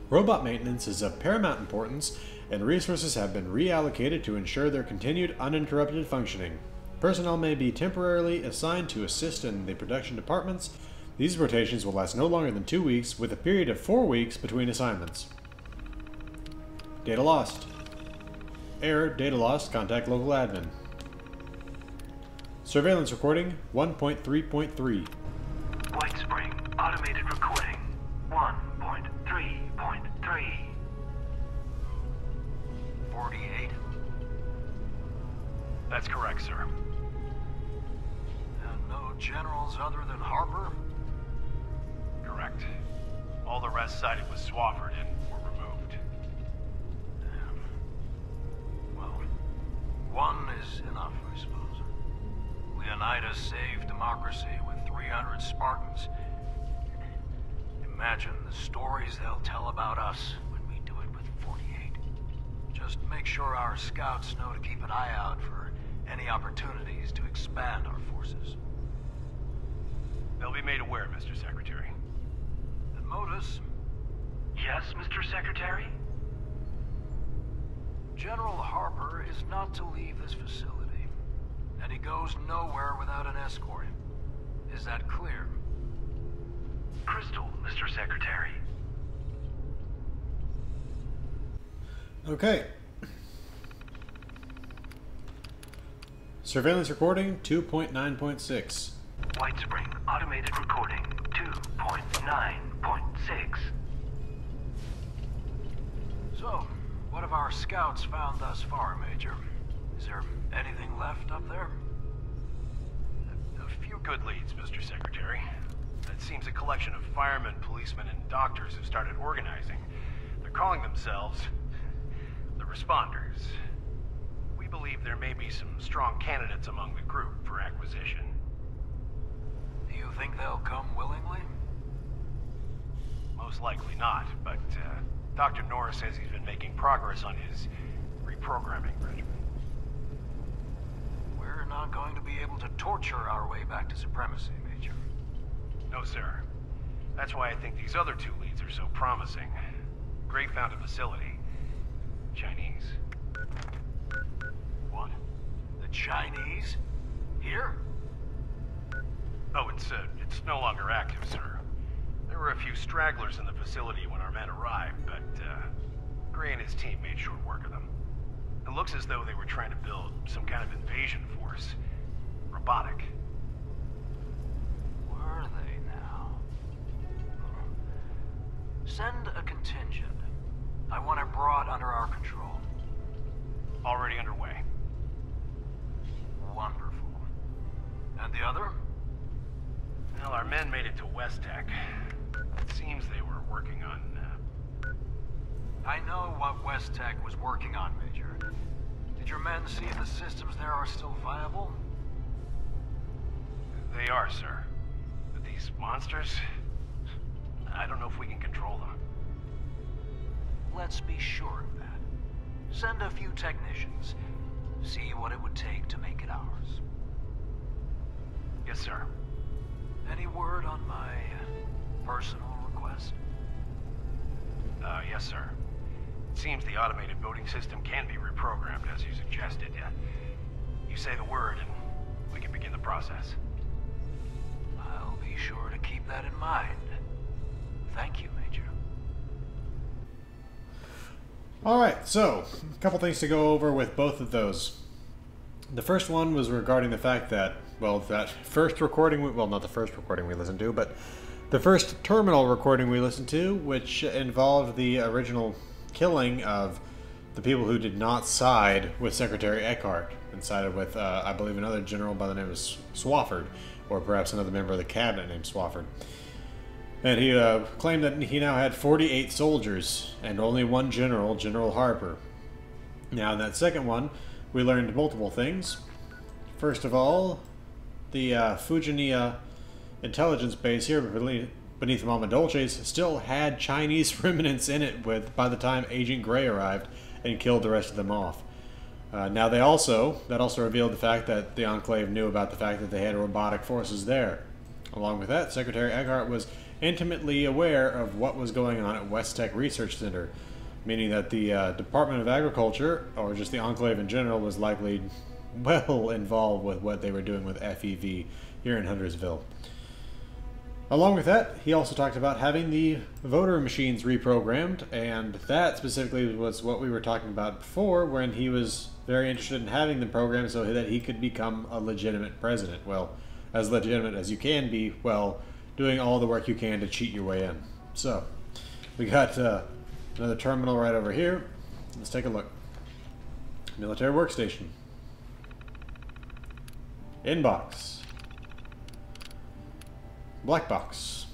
Robot maintenance is of paramount importance, and resources have been reallocated to ensure their continued uninterrupted functioning. Personnel may be temporarily assigned to assist in the production departments. These rotations will last no longer than two weeks, with a period of four weeks between assignments. Data lost. Error, data lost, contact local admin. Surveillance recording 1.3.3. Whitespring automated recording 1.3.3. 48. That's correct, sir. And no generals other than Harper? Correct. All the rest sided with Swafford and were removed. Damn. Well, one is enough, I suppose. Leonidas saved democracy with 300 Spartans. Imagine the stories they'll tell about us when we do it with 48. Just make sure our scouts know to keep an eye out for any opportunities to expand our forces. They'll be made aware, Mr. Secretary. And Modus, Yes, Mr. Secretary? General Harper is not to leave this facility, and he goes nowhere without an escort. Is that clear? Crystal, Mr. Secretary. Okay. Surveillance recording 2.9.6. Whitespring automated recording 2.9.6. So, what have our scouts found thus far, Major? Is there anything left up there? A few good leads, Mr. Secretary. It seems a collection of firemen, policemen, and doctors have started organizing. They're calling themselves the Responders. We believe there may be some strong candidates among the group for acquisition. Do you think they'll come willingly? Most likely not, but uh, Dr. Norris says he's been making progress on his reprogramming regimen. Not going to be able to torture our way back to supremacy, Major. No, sir. That's why I think these other two leads are so promising. Gray found a facility. Chinese. What? The Chinese? Here? Oh, it's, uh, it's no longer active, sir. There were a few stragglers in the facility when our men arrived, but, uh, Gray and his team made short work of them. It looks as though they were trying to build some kind of invasion force. Robotic. Were they now? Send a contingent. I want it brought under our control. Already underway. Wonderful. And the other? Well, our men made it to West Tek. It seems they were working on, uh, I know what West Tek was working on, Major. Did your men see if the systems there are still viable? They are, sir. But these monsters... I don't know if we can control them. Let's be sure of that. Send a few technicians. See what it would take to make it ours. Yes, sir. Any word on my personal request? Uh, yes, sir. It seems the automated voting system can be reprogrammed, as you suggested. Uh, You say the word, and we can begin the process. I'll be sure to keep that in mind. Thank you, Major. Alright, so, a couple things to go over with both of those. The first one was regarding the fact that, well, that first recording, we, well, not the first recording we listened to, but the first terminal recording we listened to, which involved the original killing of the people who did not side with Secretary Eckhart and sided with, uh, I believe, another general by the name of Swafford, or perhaps another member of the cabinet named Swafford. And he uh, claimed that he now had 48 soldiers and only one general, General Harper. Now, in that second one, we learned multiple things. First of all, the uh, Fujinia intelligence base here beneath Mama Dolce's still had Chinese remnants in it with by the time Agent Gray arrived and killed the rest of them off. Uh, now they also that also revealed the fact that the Enclave knew about the fact that they had robotic forces there. Along with that, Secretary Eckhart was intimately aware of what was going on at West Tek Research Center, meaning that the uh, Department of Agriculture, or just the Enclave in general, was likely well involved with what they were doing with FEV here in Huntersville. Along with that, he also talked about having the voter machines reprogrammed, and that specifically was what we were talking about before when he was very interested in having them programmed so that he could become a legitimate president. Well, as legitimate as you can be, well, doing all the work you can to cheat your way in. So, we got uh, another terminal right over here. Let's take a look. Military workstation. Inbox. Black box.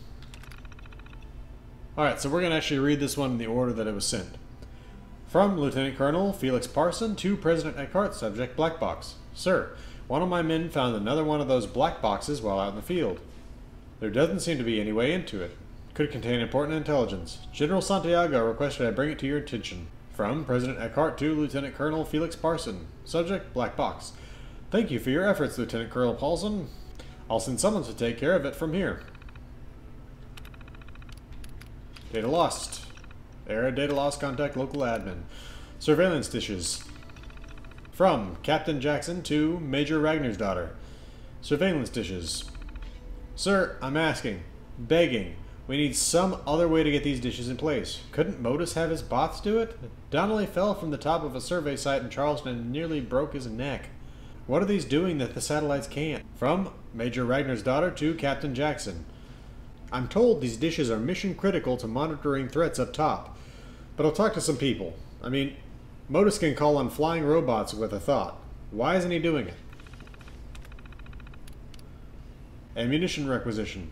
Alright, so we're going to actually read this one in the order that it was sent. From Lieutenant Colonel Felix Parson to President Eckhart, subject black box. Sir, one of my men found another one of those black boxes while out in the field. There doesn't seem to be any way into it. Could contain important intelligence. General Santiago requested I bring it to your attention. From President Eckhart to Lieutenant Colonel Felix Parson. Subject, Black Box. Thank you for your efforts, Lieutenant Colonel Paulson. I'll send someone to take care of it from here. Data lost. Error data lost, contact local admin. Surveillance dishes. From Captain Jackson to Major Ragnarsdottir. Surveillance dishes. Sir, I'm asking, begging, we need some other way to get these dishes in place. Couldn't Modus have his bots do it? Donnelly fell from the top of a survey site in Charleston and nearly broke his neck. What are these doing that the satellites can't? From Major Ragnarsdottir to Captain Jackson. I'm told these dishes are mission critical to monitoring threats up top. But I'll talk to some people. I mean, Modus can call on flying robots with a thought. Why isn't he doing it? Ammunition requisition.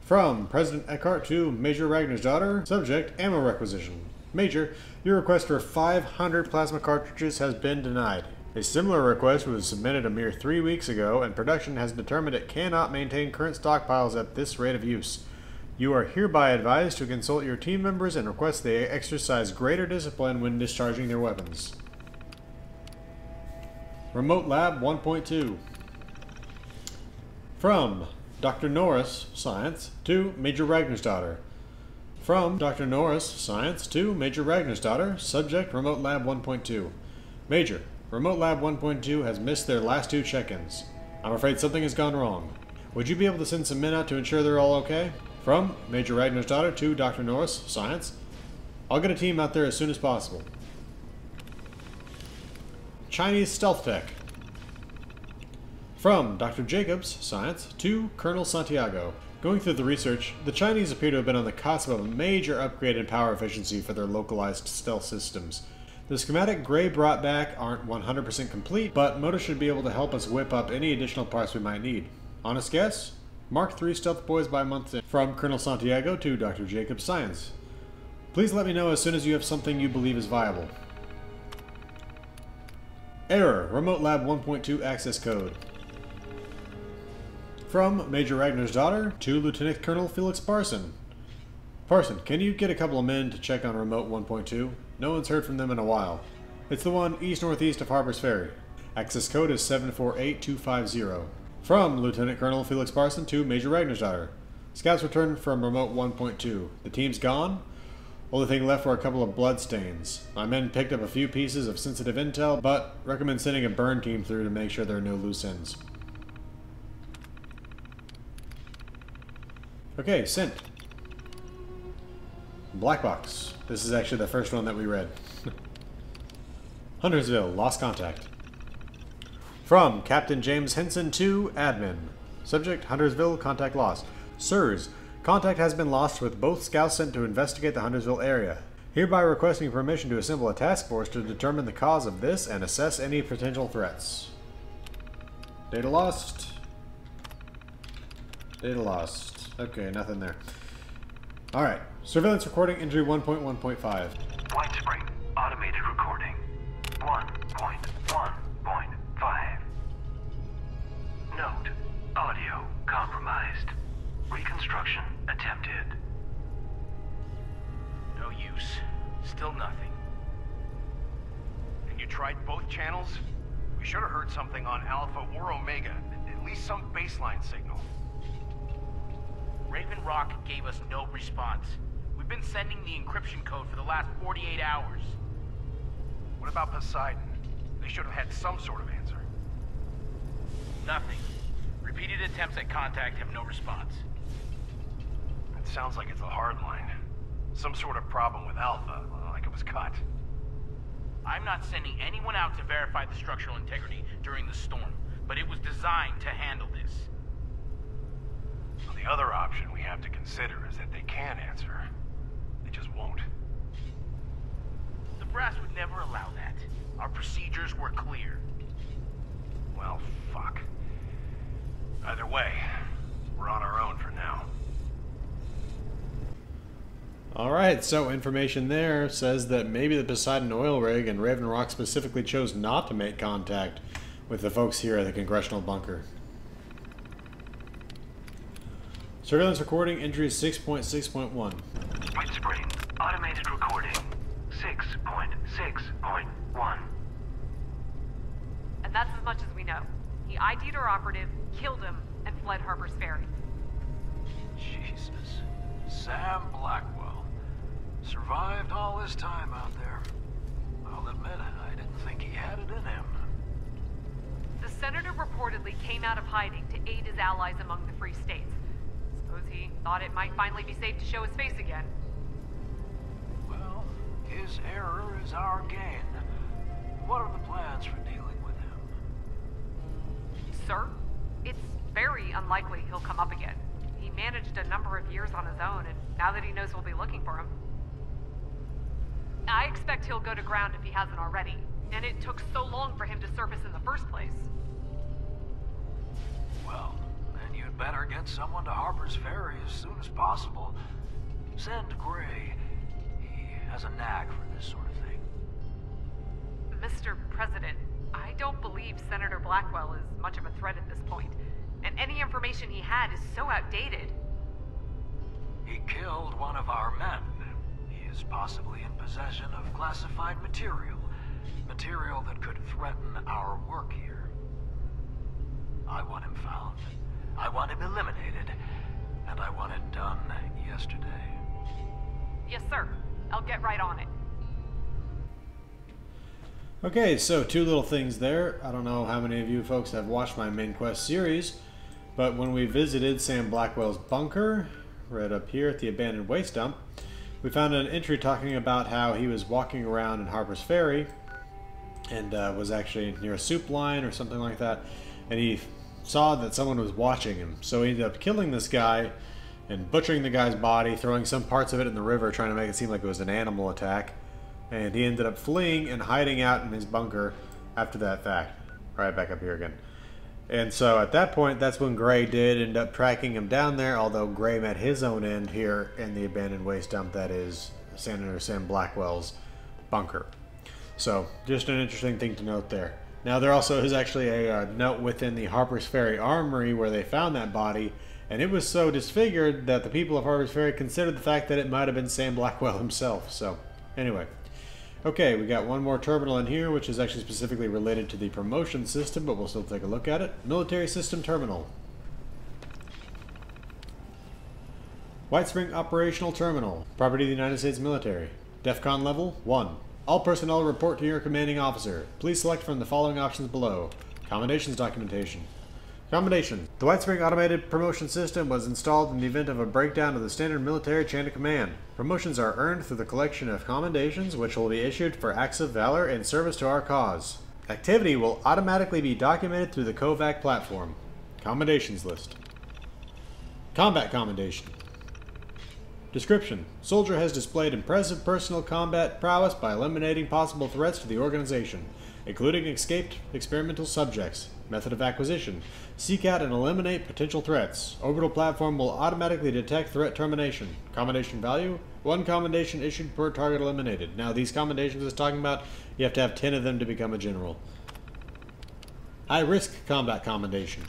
From President Eckhart to Major Ragnarsdottir, subject ammo requisition. Major, your request for 500 plasma cartridges has been denied. A similar request was submitted a mere three weeks ago, and production has determined it cannot maintain current stockpiles at this rate of use. You are hereby advised to consult your team members and request they exercise greater discipline when discharging their weapons. Remote Lab 1.2 from Dr. Norris, Science, to Major Ragnarsdottir. From Dr. Norris, Science, to Major Ragnarsdottir, subject Remote Lab 1.2. Major, Remote Lab 1.2 has missed their last two check-ins. I'm afraid something has gone wrong. Would you be able to send some men out to ensure they're all okay? From Major Ragnarsdottir to Dr. Norris, Science. I'll get a team out there as soon as possible. Chinese Stealth Tech. From Dr. Jacobs, Science, to Colonel Santiago. Going through the research, the Chinese appear to have been on the cusp of a major upgrade in power efficiency for their localized stealth systems. The schematic Gray brought back aren't 100% complete, but Modus should be able to help us whip up any additional parts we might need. Honest guess? Mark 3 Stealth Boys by month in. From Colonel Santiago to Dr. Jacob Science. Please let me know as soon as you have something you believe is viable. Error. Remote Lab 1.2 access code. From Major Ragnarsdottir to Lieutenant Colonel Felix Parson. Parson, can you get a couple of men to check on Remote 1.2? No one's heard from them in a while. It's the one east-northeast of Harper's Ferry. Access code is 748250. From Lieutenant Colonel Felix Parson to Major Ragnarsdottir. Scouts returned from Remote 1.2. The team's gone? Only thing left were a couple of bloodstains. My men picked up a few pieces of sensitive intel, but recommend sending a burn team through to make sure there are no loose ends. Okay, sent. Black box. This is actually the first one that we read. Huntersville, lost contact. From Captain James Henson to Admin. Subject, Huntersville, contact lost. Sirs, contact has been lost with both scouts sent to investigate the Huntersville area. Hereby requesting permission to assemble a task force to determine the cause of this and assess any potential threats. Data lost. Data lost. Okay, nothing there. Alright. Surveillance recording injury 1.1.5. Whitespring, automated recording. 1.1.5. Note, audio compromised. Reconstruction attempted. No use. Still nothing. And you tried both channels? We should have heard something on Alpha or Omega. At least some baseline signal. Raven Rock gave us no response. We've been sending the encryption code for the last 48 hours. What about Poseidon? They should have had some sort of answer. Nothing. Repeated attempts at contact have no response. It sounds like it's a hard line. Some sort of problem with Alpha, like it was cut. I'm not sending anyone out to verify the structural integrity during the storm, but it was designed to handle this. Well, the other option we have to consider is that they can answer. They just won't. The brass would never allow that. Our procedures were clear. Well, fuck. Either way, we're on our own for now. Alright, so information there says that maybe the Poseidon oil rig and Raven Rock specifically chose not to make contact with the folks here at the Congressional Bunker. Surveillance recording injury 6.6.1. Whitespring, automated recording. 6.6.1. And that's as much as we know. He ID'd our operative, killed him, and fled Harper's Ferry. Jesus. Sam Blackwell. Survived all this time out there. I'll admit, it, I didn't think he had it in him. The senator reportedly came out of hiding to aid his allies among the free states. Suppose he thought it might finally be safe to show his face again. Well, his error is our gain. What are the plans for dealing with him? Sir, it's very unlikely he'll come up again. He managed a number of years on his own, and now that he knows we'll be looking for him, I expect he'll go to ground if he hasn't already. And it took so long for him to surface in the first place. Well, better get someone to Harper's Ferry as soon as possible. Send Gray. He has a knack for this sort of thing. Mr. President, I don't believe Senator Blackwell is much of a threat at this point. And any information he had is so outdated. He killed one of our men. He is possibly in possession of classified material. Material that could threaten our work here. I want him found. I want him eliminated. And I want it done yesterday. Yes, sir. I'll get right on it. Okay, so two little things there. I don't know how many of you folks have watched my main quest series, but when we visited Sam Blackwell's bunker, right up here at the abandoned waste dump, we found an entry talking about how he was walking around in Harper's Ferry and uh, was actually near a soup line or something like that, and he saw that someone was watching him. So he ended up killing this guy and butchering the guy's body, throwing some parts of it in the river, trying to make it seem like it was an animal attack. And he ended up fleeing and hiding out in his bunker after that fact. Right back up here again. And so at that point, that's when Gray did end up tracking him down there, although Gray met his own end here in the abandoned waste dump that is Senator Sam Blackwell's bunker. So just an interesting thing to note there. Now there also is actually a uh, note within the Harper's Ferry Armory where they found that body, and it was so disfigured that the people of Harper's Ferry considered the fact that it might have been Sam Blackwell himself. So anyway. Okay, we got one more terminal in here, which is actually specifically related to the promotion system, but we'll still take a look at it. Military System Terminal. Whitespring Operational Terminal, property of the United States military. DEFCON level 1. All personnel report to your commanding officer. Please select from the following options below. Commendations documentation. Commendation. The Whitespring Automated Promotion System was installed in the event of a breakdown of the standard military chain of command. Promotions are earned through the collection of commendations which will be issued for acts of valor and service to our cause. Activity will automatically be documented through the KOVAC platform. Commendations list. Combat Commendation. Description Soldier has displayed impressive personal combat prowess by eliminating possible threats to the organization, including escaped experimental subjects. Method of acquisition Seek out and eliminate potential threats. Orbital platform will automatically detect threat termination. Commendation value one commendation issued per target eliminated. Now, these commendations is talking about you have to have 10 of them to become a general. High risk combat commendation.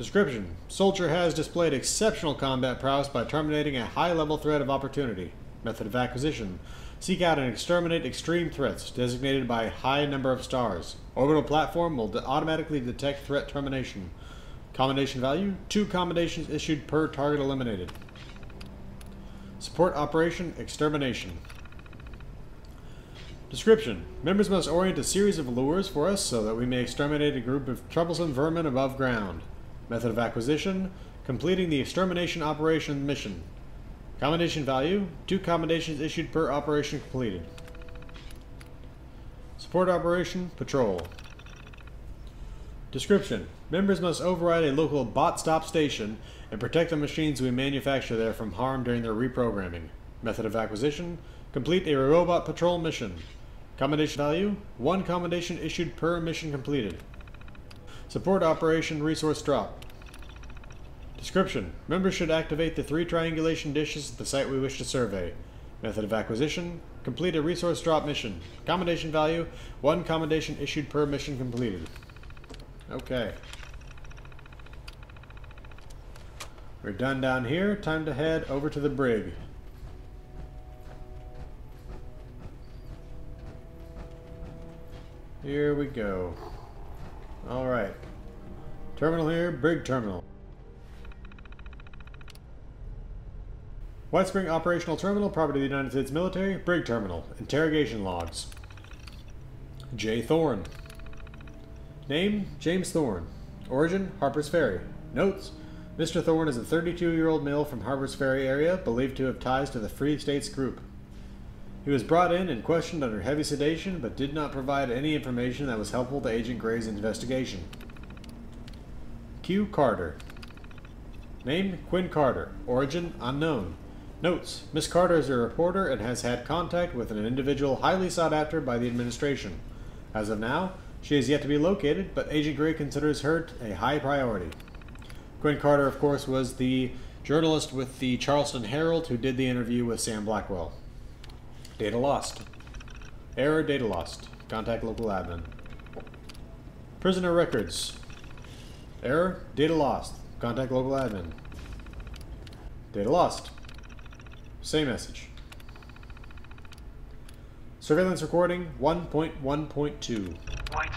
Description Soldier has displayed exceptional combat prowess by terminating a high level threat of opportunity. Method of acquisition Seek out and exterminate extreme threats, designated by high number of stars. Orbital platform will automatically detect threat termination. Commendation value, two commendations issued per target eliminated. Support Operation Extermination. Description. Members must orient a series of lures for us so that we may exterminate a group of troublesome vermin above ground. Method of acquisition. Completing the extermination operation mission. Commendation value, two commendations issued per operation completed. Support operation, patrol. Description. Members must override a local bot stop station and protect the machines we manufacture there from harm during their reprogramming. Method of acquisition, complete a robot patrol mission. Commendation value, one commendation issued per mission completed. Support operation resource drop. Description. Members should activate the three triangulation dishes at the site we wish to survey. Method of acquisition. Complete a resource drop mission. Commendation value. One commendation issued per mission completed. Okay. We're done down here. Time to head over to the brig. Here we go. Alright. Terminal here, brig terminal. Whitespring Operational Terminal, property of the United States Military, Brig Terminal, Interrogation Logs. J. Thorne. Name, James Thorne. Origin, Harper's Ferry. Notes, Mr. Thorne is a 32-year-old male from Harper's Ferry area, believed to have ties to the Free States Group. He was brought in and questioned under heavy sedation, but did not provide any information that was helpful to Agent Gray's investigation. Q. Carter. Name, Quinn Carter. Origin, unknown. Notes Miss Carter is a reporter and has had contact with an individual highly sought after by the administration. As of now, she is yet to be located, but Agent Gray considers her a high priority. Quinn Carter, of course, was the journalist with the Charleston Herald who did the interview with Sam Blackwell. Data lost. Error data lost. Contact local admin. Prisoner records. Error data lost. Contact local admin. Data lost. Same message. Surveillance recording 1.1.2. White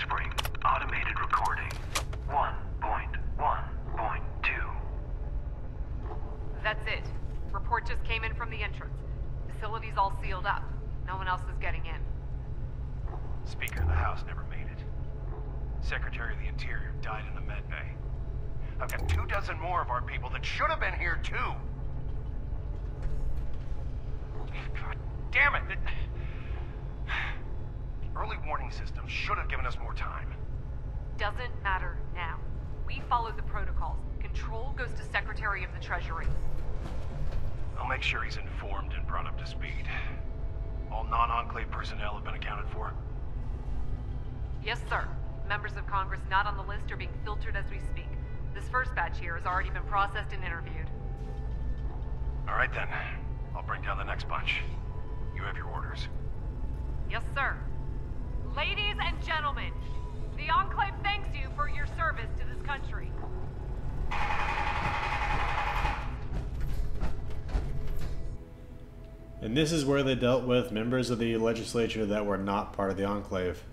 next bunch. You have your orders. Yes, sir. Ladies and gentlemen, the Enclave thanks you for your service to this country. And this is where they dealt with members of the legislature that were not part of the Enclave.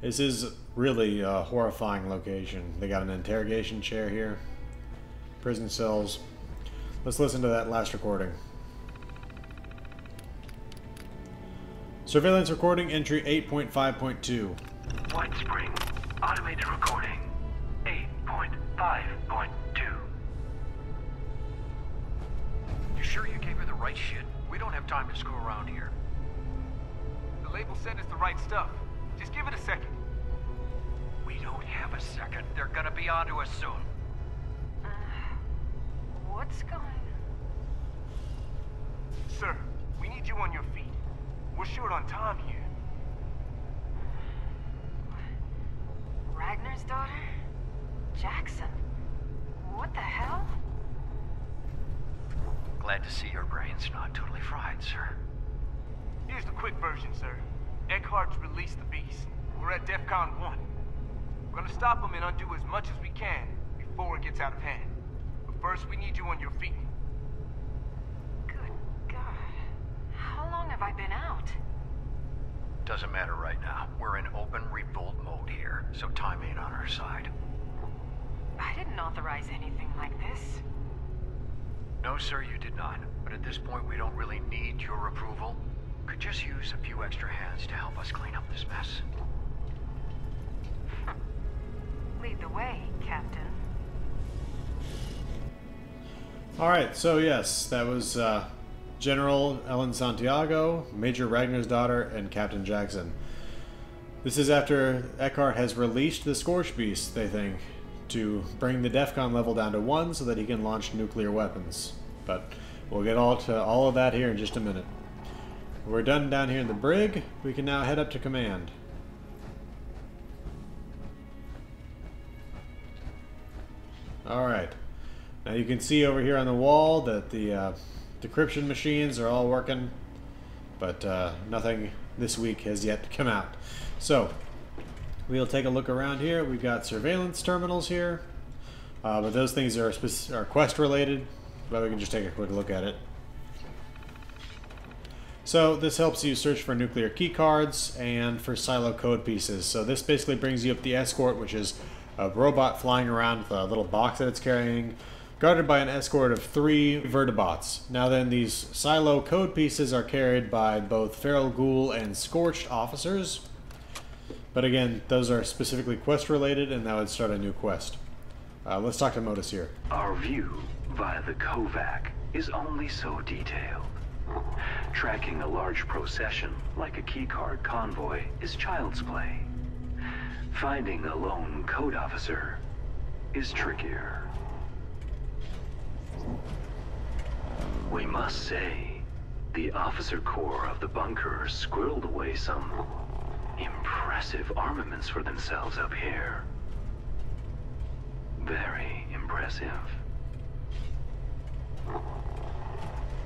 This is really a horrifying location. They got an interrogation chair here, prison cells. Let's listen to that last recording. Surveillance recording entry 8.5.2. Whitespring, automated recording 8.5.2. You sure you gave her the right shit? We don't have time to screw around here. The label said it's the right stuff. Just give it a second. We don't have a second. They're gonna be onto us soon. Uh, what's going Sir, we need you on your feet. We're short on time here. Ragnarsdottir? Jackson? What the hell? Glad to see your brain's not totally fried, sir. Here's the quick version, sir. Eckhart's released the beast. We're at DEFCON 1. We're gonna stop him and undo as much as we can before it gets out of hand. But first, we need you on your feet. Good God. How long have I been out? Doesn't matter right now. We're in open revolt mode here, so time ain't on our side. I didn't authorize anything like this. No, sir, you did not. But at this point, we don't really need your approval. Could just use a few extra hands to help us clean up this mess. Lead the way, Captain. Alright, so yes, that was uh, General Ellen Santiago, Major Ragnarsdottir, and Captain Jackson. This is after Eckhart has released the Scorch Beast, they think, to bring the DEFCON level down to 1 so that he can launch nuclear weapons. But we'll get all to all of that here in just a minute. We're done down here in the brig. We can now head up to command. Alright. Now you can see over here on the wall that the uh, decryption machines are all working, but uh, nothing this week has yet come out. So, we'll take a look around here. We've got surveillance terminals here, uh, but those things are, are quest related, but we can just take a quick look at it. So this helps you search for nuclear key cards and for silo code pieces. So this basically brings you up the escort, which is a robot flying around with a little box that it's carrying, guarded by an escort of three vertibots. Now then, these silo code pieces are carried by both feral ghoul and scorched officers. But again, those are specifically quest related, and that would start a new quest. Uh, let's talk to Modus here. Our view via the Kovac is only so detailed. Tracking a large procession like a keycard convoy is child's play. Finding a lone code officer is trickier. We must say, the officer corps of the bunker squirreled away some impressive armaments for themselves up here. Very impressive.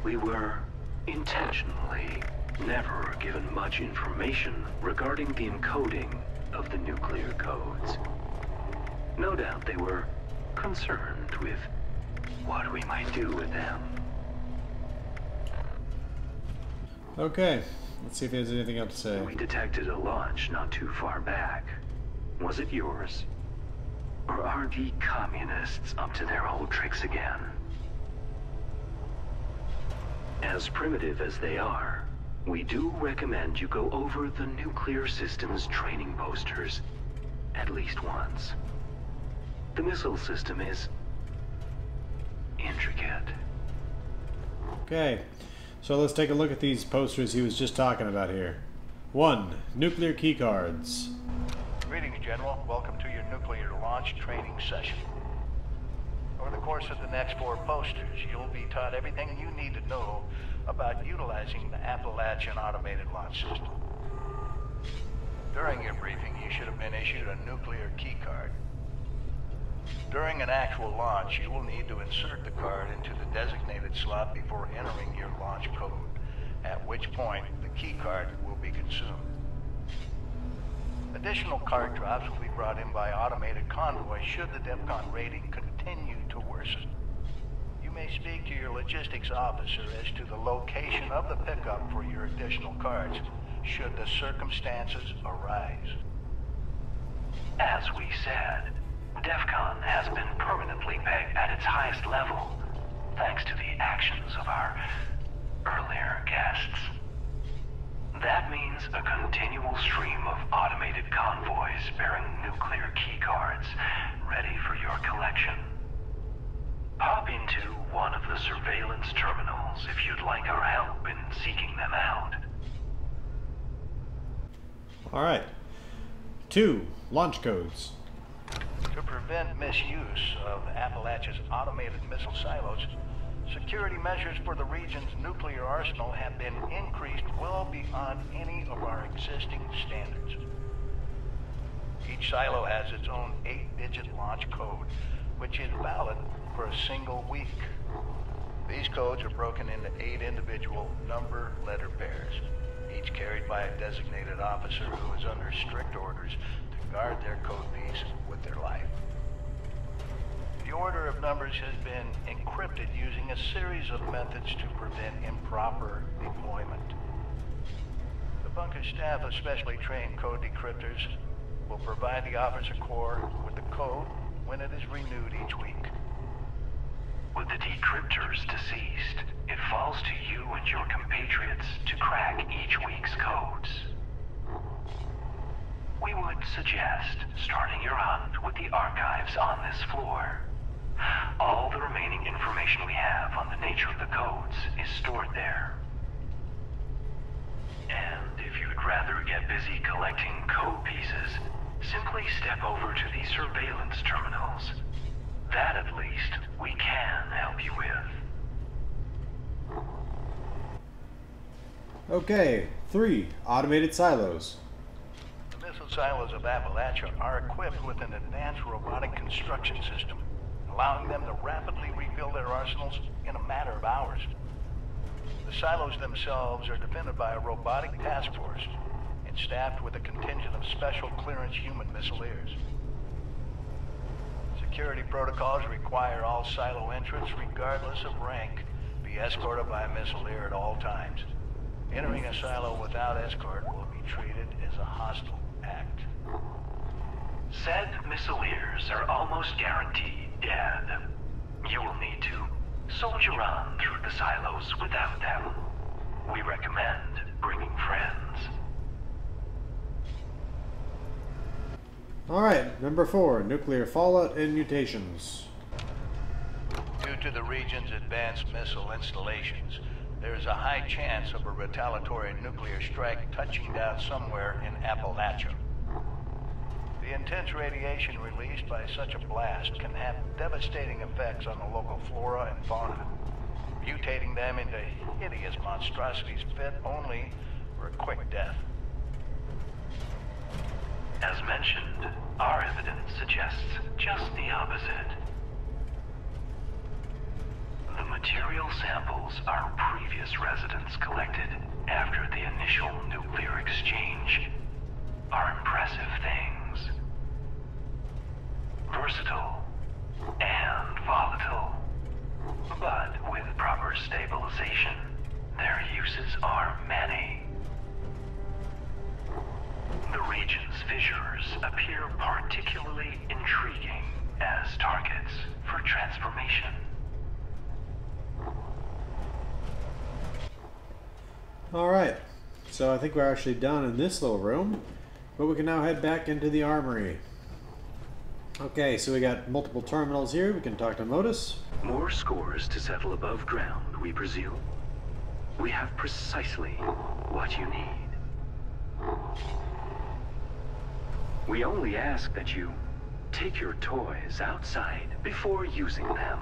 We were intentionally never given much information regarding the encoding of the nuclear codes. No doubt they were concerned with what we might do with them. Okay, let's see if he has anything else to say. We detected a launch not too far back. Was it yours? Or are the communists up to their old tricks again? As primitive as they are, we do recommend you go over the nuclear systems training posters at least once. The missile system is intricate. Okay, so let's take a look at these posters he was just talking about here. One, nuclear keycards. Greetings, General. Welcome to your nuclear launch training session. Over the course of the next four posters, you'll be taught everything you need to know about utilizing the Appalachian Automated Launch System. During your briefing, you should have been issued a nuclear key card. During an actual launch, you will need to insert the card into the designated slot before entering your launch code, at which point the key card will be consumed. Additional card drops will be brought in by automated convoy should the DEFCON rating continue to worsen. You may speak to your logistics officer as to the location of the pickup for your additional cards, should the circumstances arise. As we said, DEFCON has been permanently pegged at its highest level, thanks to the actions of our earlier guests. That means a continual stream of automated convoys bearing nuclear keycards ready for your collection. Pop into one of the surveillance terminals if you'd like our help in seeking them out. Alright. Two, launch codes. To prevent misuse of Appalachia's automated missile silos, security measures for the region's nuclear arsenal have been increased well beyond any of our existing standards. Each silo has its own eight-digit launch code, which is valid for a single week. These codes are broken into eight individual number letter pairs, each carried by a designated officer who is under strict orders guard their code piece with their life. The order of numbers has been encrypted using a series of methods to prevent improper deployment. The bunker staff of specially trained code decryptors will provide the officer corps with the code when it is renewed each week. With the decryptors deceased, it falls to you and your compatriots to crack each week's codes. We would suggest starting your hunt with the archives on this floor. All the remaining information we have on the nature of the codes is stored there. And if you'd rather get busy collecting code pieces, simply step over to the surveillance terminals. That, at least, we can help you with. Okay, three, automated silos. The silos of Appalachia are equipped with an advanced robotic construction system, allowing them to rapidly rebuild their arsenals in a matter of hours. The silos themselves are defended by a robotic task force and staffed with a contingent of special clearance human missileers. Security protocols require all silo entrants, regardless of rank, be escorted by a missileer at all times. Entering a silo without escort will be treated as a hostile act. Said missileers are almost guaranteed dead. You will need to soldier on through the silos without them. We recommend bringing friends. Alright, number four, nuclear fallout and mutations. Due to the region's advanced missile installations, there is a high chance of a retaliatory nuclear strike touching down somewhere in Appalachia. The intense radiation released by such a blast can have devastating effects on the local flora and fauna, mutating them into hideous monstrosities fit only for a quick death. As mentioned, our evidence suggests just the opposite. The material samples our previous residents collected after the initial nuclear exchange are impressive things. Versatile and volatile. But with proper stabilization, their uses are many. The region's fissures appear particularly intriguing as targets for transformation. Alright, so I think we're actually done in this little room, but we can now head back into the armory. Okay, so we got multiple terminals here. We can talk to Modus. More scores to settle above ground, we presume. We have precisely what you need. We only ask that you take your toys outside before using them.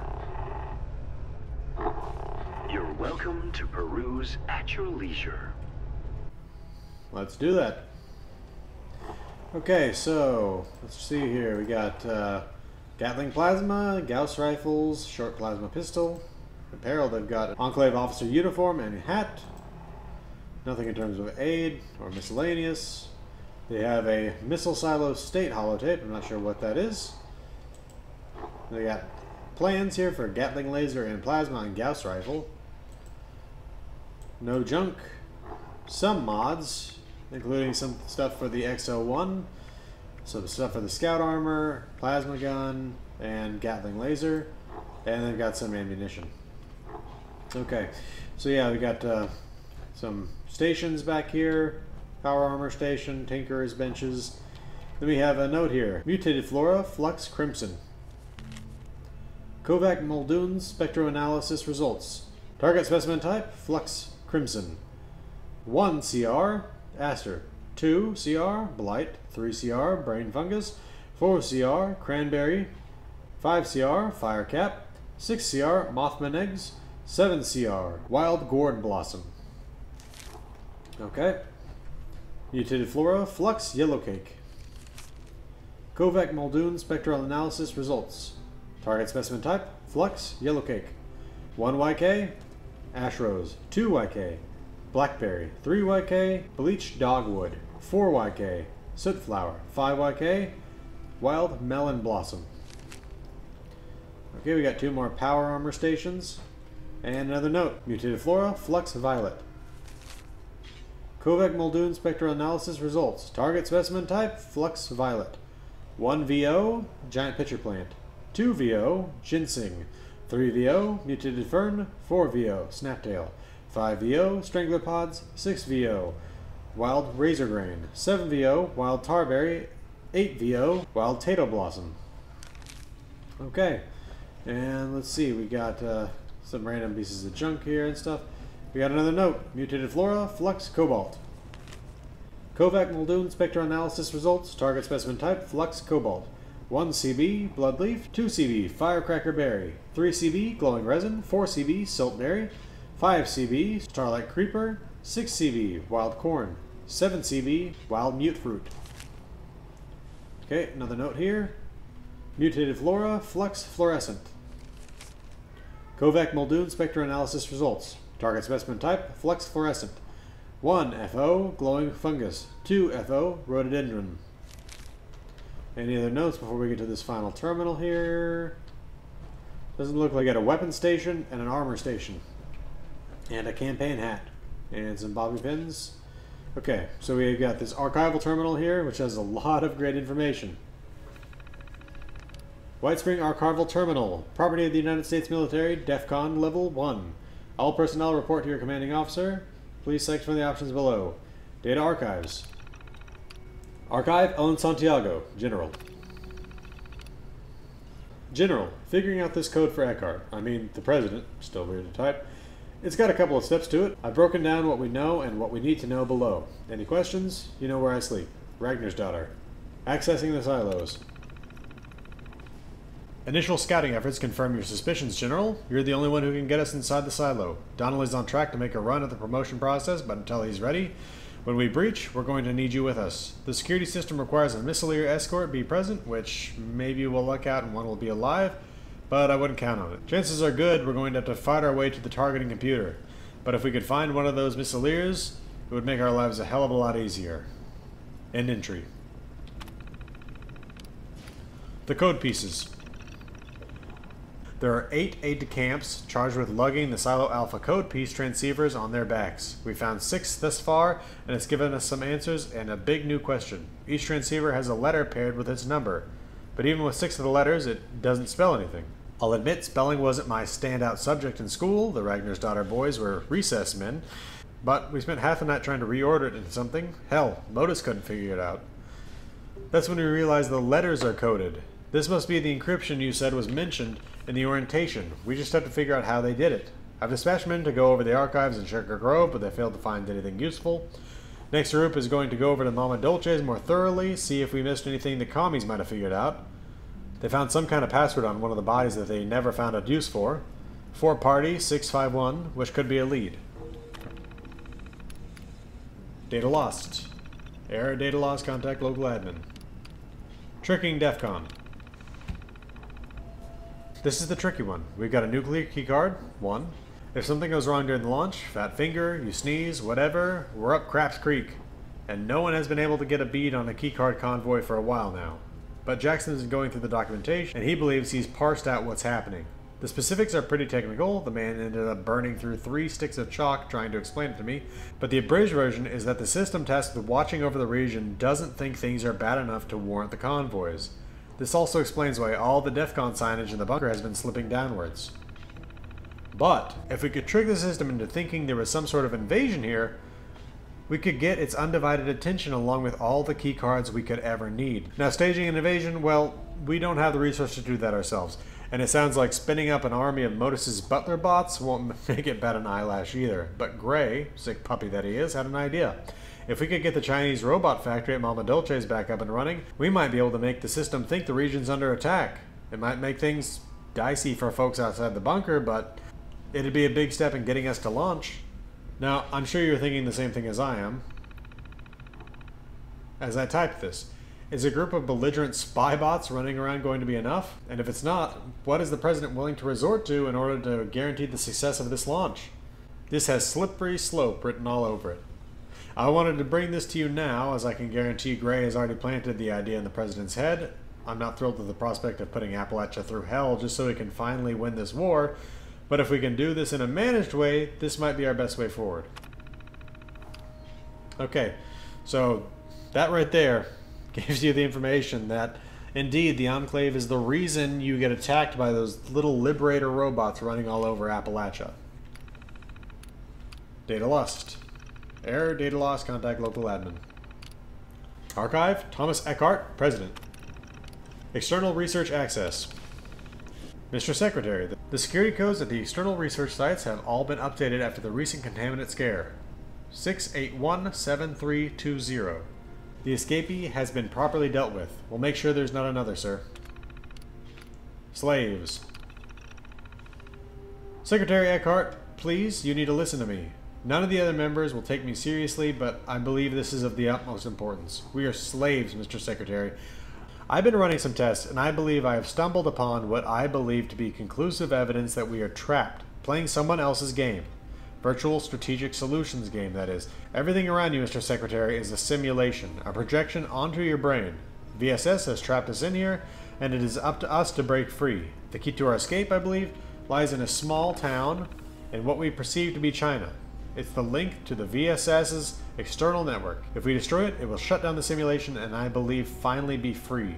You're welcome to peruse at your leisure. Let's do that. Okay, so let's see here. We got uh, Gatling plasma, Gauss rifles, short plasma pistol. Apparel, they've got Enclave officer uniform and hat. Nothing in terms of aid or miscellaneous. They have a missile silo state holotape. I'm not sure what that is. They got plans here for Gatling laser and plasma and Gauss rifle. No junk. Some mods, including some stuff for the X-01, some stuff for the scout armor, plasma gun, and Gatling laser, and they've got some ammunition. Okay, so yeah, we got uh, some stations back here. Power armor station, Tinker's benches. Then we have a note here. Mutated flora, flux crimson. Kovac Muldoon's spectroanalysis results. Target specimen type, flux crimson. 1 CR, aster. 2 CR, blight. 3 CR, brain fungus. 4 CR, cranberry. 5 CR, firecap. 6 CR, mothman eggs. 7 CR, wild gourd blossom. Okay. Mutated flora, flux yellow cake. Kovac Muldoon spectral analysis results. Target specimen type, flux yellow cake. 1 YK, ash rose. 2 YK, blackberry. 3 YK, bleached dogwood. 4 YK, soot flower. 5 YK, wild melon blossom. Okay, we got two more power armor stations. And another note, mutated flora, flux violet. Kovac Muldoon spectral analysis results. Target specimen type, flux violet. 1 VO, giant pitcher plant. 2 VO, ginseng. 3 VO, mutated fern. 4 VO, snaptail. 5 VO, strangler pods. 6 VO, wild razor grain. 7 VO, wild tarberry. 8 VO, wild tato blossom. Okay, and let's see, we got uh, some random pieces of junk here and stuff. We got another note. Mutated flora, flux cobalt. Kovac Muldoon spectroanalysis results. Target specimen type, flux cobalt. 1 CB, bloodleaf. 2 CB, firecracker berry. 3 CB, glowing resin. 4 CB, siltberry. 5 CB, starlight creeper. 6 CB, wild corn. 7 CB, wild mutfruit. Okay, another note here. Mutated flora, flux fluorescent. Kovac Muldoon spectroanalysis results. Target specimen type, flux fluorescent. 1 FO, glowing fungus. 2 FO, rhododendron. Any other notes before we get to this final terminal here? Doesn't look like I got a weapon station and an armor station. And a campaign hat. And some bobby pins. Okay, so we've got this archival terminal here, which has a lot of great information. Whitespring Archival Terminal, property of the United States Military, DEFCON Level 1. All personnel report to your commanding officer. Please select from the options below. Data Archives. Archive Ellen Santiago, General. General, figuring out this code for Eckhart. I mean, the President, still weird to type. It's got a couple of steps to it. I've broken down what we know and what we need to know below. Any questions? You know where I sleep. Ragnarsdottir. Accessing the silos. Initial scouting efforts confirm your suspicions, General. You're the only one who can get us inside the silo. Donnelly's on track to make a run at the promotion process, but until he's ready, when we breach, we're going to need you with us. The security system requires a Missileer escort be present, which maybe we'll luck out and one will be alive, but I wouldn't count on it. Chances are good we're going to have to fight our way to the targeting computer, but if we could find one of those Missileers, it would make our lives a hell of a lot easier. End entry. The code pieces. There are eight aide-de-camps charged with lugging the Silo Alpha code piece transceivers on their backs. We found six thus far, and it's given us some answers and a big new question. Each transceiver has a letter paired with its number, but even with six of the letters, it doesn't spell anything. I'll admit spelling wasn't my standout subject in school. The Ragnarsdottir boys were recess men, but we spent half the night trying to reorder it into something. Hell, Modus couldn't figure it out. That's when we realized the letters are coded. This must be the encryption you said was mentioned in the orientation. We just have to figure out how they did it. I've dispatched men to go over the archives in Sugar Grove, but they failed to find anything useful. Next group is going to go over to Mama Dolce's more thoroughly, see if we missed anything the commies might have figured out. They found some kind of password on one of the bodies that they never found a use for. For party 651, which could be a lead. Data lost. Error data lost, contact local admin. Tricking DEFCON. This is the tricky one. We've got a nuclear keycard, one. If something goes wrong during the launch, fat finger, you sneeze, whatever, we're up Craps Creek. And no one has been able to get a bead on the keycard convoy for a while now. But Jackson is going through the documentation, and he believes he's parsed out what's happening. The specifics are pretty technical. The man ended up burning through three sticks of chalk trying to explain it to me. But the abridged version is that the system tasked with watching over the region doesn't think things are bad enough to warrant the convoys. This also explains why all the DEFCON signage in the bunker has been slipping downwards. But if we could trick the system into thinking there was some sort of invasion here, we could get its undivided attention along with all the key cards we could ever need. Now, staging an invasion, well, we don't have the resources to do that ourselves. And it sounds like spinning up an army of Modus's butler bots won't make it bat an eyelash either. But Gray, sick puppy that he is, had an idea. If we could get the Chinese robot factory at Mama Dolce's back up and running, we might be able to make the system think the region's under attack. It might make things dicey for folks outside the bunker, but it'd be a big step in getting us to launch. Now, I'm sure you're thinking the same thing as I am. As I type this, is a group of belligerent spy bots running around going to be enough? And if it's not, what is the President willing to resort to in order to guarantee the success of this launch? This has slippery slope written all over it. I wanted to bring this to you now, as I can guarantee Gray has already planted the idea in the President's head. I'm not thrilled with the prospect of putting Appalachia through hell just so we can finally win this war, but if we can do this in a managed way, this might be our best way forward. Okay, so that right there gives you the information that indeed the Enclave is the reason you get attacked by those little Liberator robots running all over Appalachia. Data lost. Error, data loss, contact local admin. Archive, Thomas Eckhart, President. External research access. Mr. Secretary, the security codes at the external research sites have all been updated after the recent contaminant scare. 6817320. The escapee has been properly dealt with. We'll make sure there's not another, sir. Slaves. Secretary Eckhart, please, you need to listen to me. None of the other members will take me seriously, but I believe this is of the utmost importance. We are slaves, Mr. Secretary. I've been running some tests, and I believe I have stumbled upon what I believe to be conclusive evidence that we are trapped, playing someone else's game. Virtual Strategic Solutions game, that is. Everything around you, Mr. Secretary, is a simulation, a projection onto your brain. VSS has trapped us in here, and it is up to us to break free. The key to our escape, I believe, lies in a small town in what we perceive to be China. It's the link to the VSS's external network. If we destroy it, it will shut down the simulation and I believe finally be free.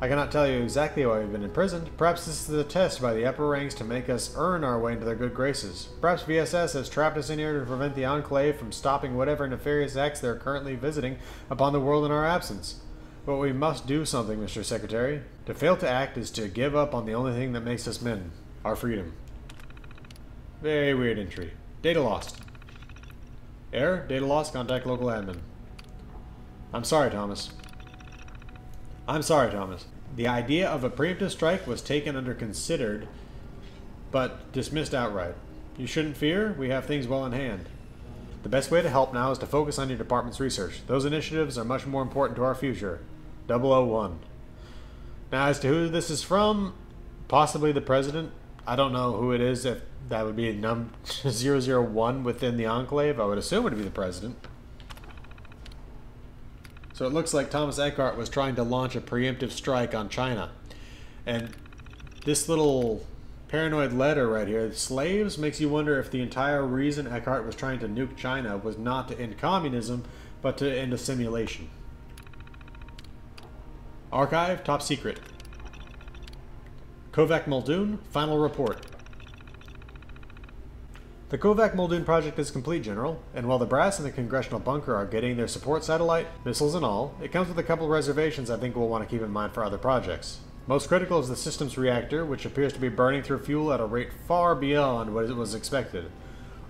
I cannot tell you exactly why we've been imprisoned. Perhaps this is a test by the upper ranks to make us earn our way into their good graces. Perhaps VSS has trapped us in here to prevent the Enclave from stopping whatever nefarious acts they're currently visiting upon the world in our absence. But we must do something, Mr. Secretary. To fail to act is to give up on the only thing that makes us men. Our freedom. Very weird entry. Data lost. Error, data loss, contact local admin. I'm sorry, Thomas. I'm sorry, Thomas. The idea of a preemptive strike was taken under considered, but dismissed outright. You shouldn't fear, we have things well in hand. The best way to help now is to focus on your department's research. Those initiatives are much more important to our future. 001. Now, as to who this is from, possibly the president. I don't know who it is, if that would be num 001 within the Enclave. I would assume it would be the president. So it looks like Thomas Eckhart was trying to launch a preemptive strike on China. And this little paranoid letter right here, slaves, makes you wonder if the entire reason Eckhart was trying to nuke China was not to end communism, but to end a simulation. Archive, top secret. Kovac Muldoon, final report. The Kovac Muldoon project is complete, General, and while the brass in the congressional bunker are getting their support satellite, missiles and all, it comes with a couple reservations I think we'll want to keep in mind for other projects. Most critical is the system's reactor, which appears to be burning through fuel at a rate far beyond what it was expected.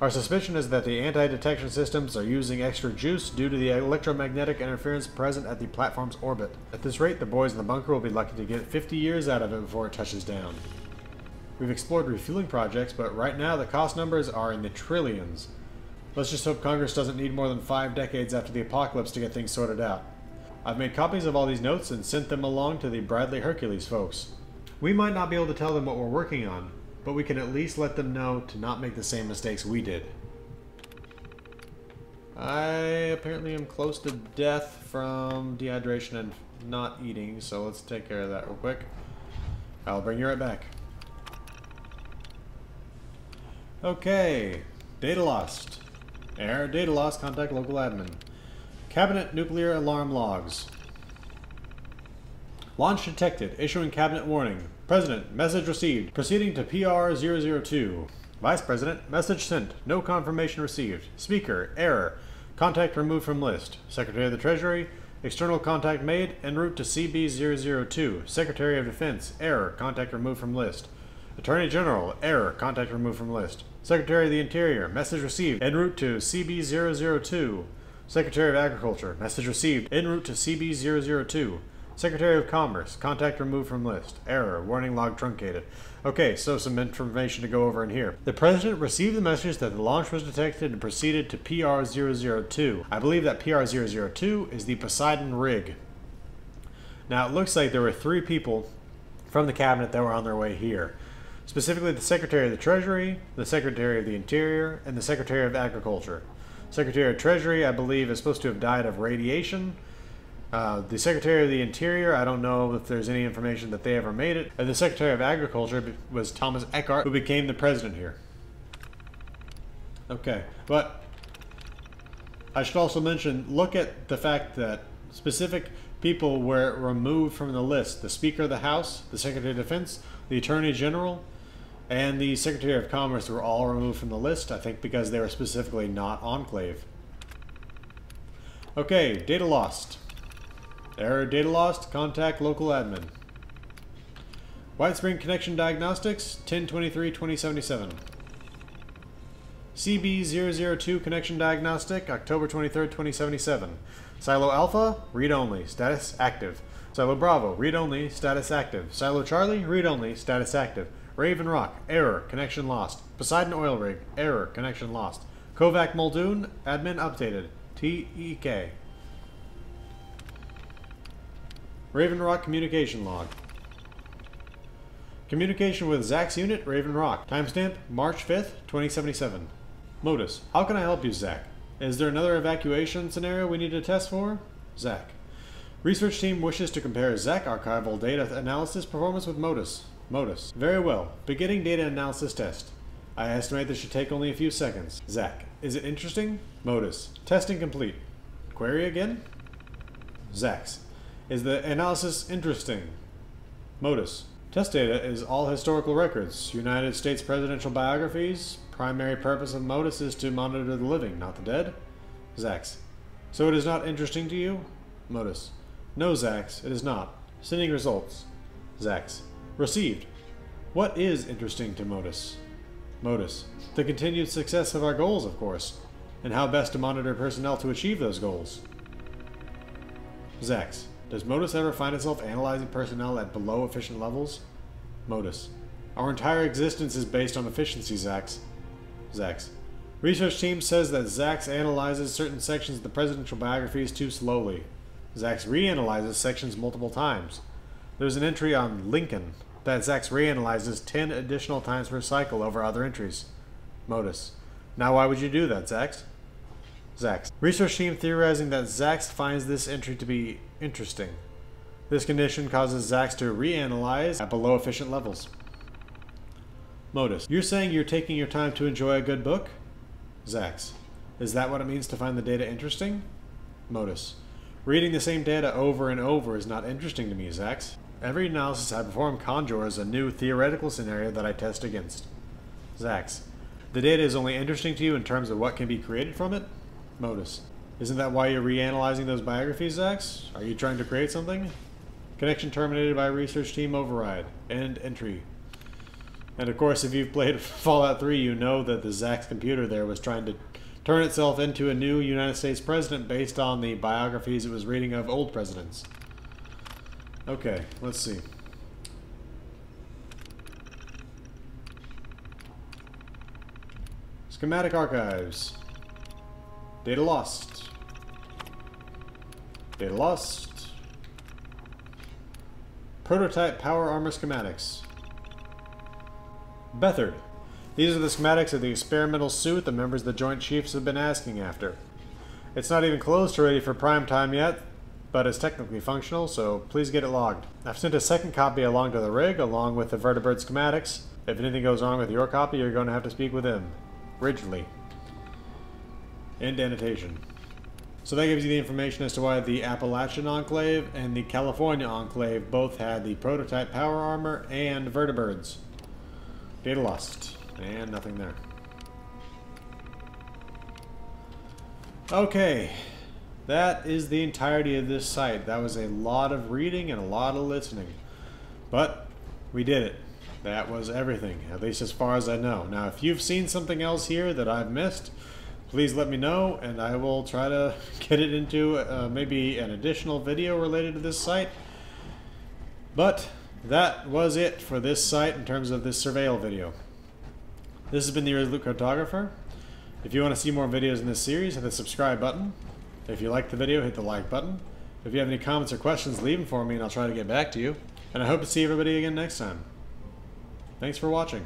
Our suspicion is that the anti-detection systems are using extra juice due to the electromagnetic interference present at the platform's orbit. At this rate, the boys in the bunker will be lucky to get 50 years out of it before it touches down. We've explored refueling projects, but right now the cost numbers are in the trillions. Let's just hope Congress doesn't need more than five decades after the apocalypse to get things sorted out. I've made copies of all these notes and sent them along to the Bradley Hercules folks. We might not be able to tell them what we're working on, but we can at least let them know to not make the same mistakes we did. I apparently am close to death from dehydration and not eating, so let's take care of that real quick. I'll bring you right back. Okay, data lost. Error, data lost, contact local admin. Cabinet nuclear alarm logs. Launch detected, issuing cabinet warning. President, message received. Proceeding to PR-002. Vice President, message sent. No confirmation received. Speaker, error. Contact removed from list. Secretary of the Treasury, external contact made en route to CB002. Secretary of Defense, error. Contact removed from list. Attorney General, error. Contact removed from list. Secretary of the Interior, message received en route to CB002. Secretary of Agriculture, message received en route to CB002. Secretary of Commerce, contact removed from list. Error, warning log truncated. Okay, so some information to go over in here. The President received the message that the launch was detected and proceeded to PR002. I believe that PR002 is the Poseidon rig. Now, it looks like there were three people from the cabinet that were on their way here. Specifically, the Secretary of the Treasury, the Secretary of the Interior, and the Secretary of Agriculture. Secretary of Treasury, I believe, is supposed to have died of radiation. Uh, the Secretary of the Interior, I don't know if there's any information that they ever made it. And the Secretary of Agriculture was Thomas Eckhart, who became the president here. Okay, but I should also mention, look at the fact that specific people were removed from the list. The Speaker of the House, the Secretary of Defense, the Attorney General, and the Secretary of Commerce were all removed from the list, I think because they were specifically not Enclave. Okay, data lost. Error data lost. Contact local admin. Whitespring Connection Diagnostics, 1023-2077. CB002 Connection Diagnostic, October 23, 2077. Silo Alpha, read-only, status active. Silo Bravo, read-only, status active. Silo Charlie, read-only, status active. Raven Rock, error, connection lost. Poseidon Oil Rig, error, connection lost. Kovac Muldoon, admin updated. TEK. Raven Rock communication log. Communication with Zax unit, Raven Rock. Timestamp, March 5th, 2077. Modus. How can I help you, Zax? Is there another evacuation scenario we need to test for? Zax. Research team wishes to compare Zax archival data analysis performance with Modus. Modus. Very well. Beginning data analysis test. I estimate this should take only a few seconds. Zax. Is it interesting? Modus. Testing complete. Query again? Zax. Is the analysis interesting? Modus. Test data is all historical records, United States presidential biographies. Primary purpose of Modus is to monitor the living, not the dead. Zax. So it is not interesting to you? Modus. No, Zax, it is not. Sending results. Zax. Received. What is interesting to Modus? Modus. The continued success of our goals, of course, and how best to monitor personnel to achieve those goals. Zax. Does Modus ever find itself analyzing personnel at below efficient levels? Modus. Our entire existence is based on efficiency, Zax. Zax. Research team says that Zax analyzes certain sections of the presidential biographies too slowly. Zax reanalyzes sections multiple times. There's an entry on Lincoln that Zax reanalyzes 10 additional times per cycle over other entries. Modus. Now why would you do that, Zax? Zax. Research team theorizing that Zax finds this entry to be interesting. This condition causes Zax to reanalyze at below efficient levels. Modus. You're saying you're taking your time to enjoy a good book? Zax. Is that what it means to find the data interesting? Modus. Reading the same data over and over is not interesting to me, Zax. Every analysis I perform conjures a new theoretical scenario that I test against. Zax. The data is only interesting to you in terms of what can be created from it? Modus. Isn't that why you're reanalyzing those biographies, Zax? Are you trying to create something? Connection terminated by research team override. End entry. And of course, if you've played Fallout 3, you know that the Zax computer there was trying to turn itself into a new United States president based on the biographies it was reading of old presidents. Okay, let's see. Schematic archives. Data lost. Data lost. Prototype power armor schematics. Bethard. These are the schematics of the experimental suit the members of the Joint Chiefs have been asking after. It's not even close to ready for prime time yet, but it's technically functional, so please get it logged. I've sent a second copy along to the rig, along with the vertibird schematics. If anything goes wrong with your copy, you're going to have to speak with him. Ridgely. End annotation. So that gives you the information as to why the Appalachian Enclave and the California Enclave both had the prototype power armor and vertibirds. Data lost. And nothing there. Okay, that is the entirety of this site. That was a lot of reading and a lot of listening. But we did it. That was everything, at least as far as I know. Now, if you've seen something else here that I've missed, please let me know and I will try to get it into uh, maybe an additional video related to this site. But that was it for this site in terms of this Surveyal video. This has been the Irresolute Cartographer. If you want to see more videos in this series, hit the subscribe button. If you liked the video, hit the like button. If you have any comments or questions, leave them for me and I'll try to get back to you. And I hope to see everybody again next time. Thanks for watching.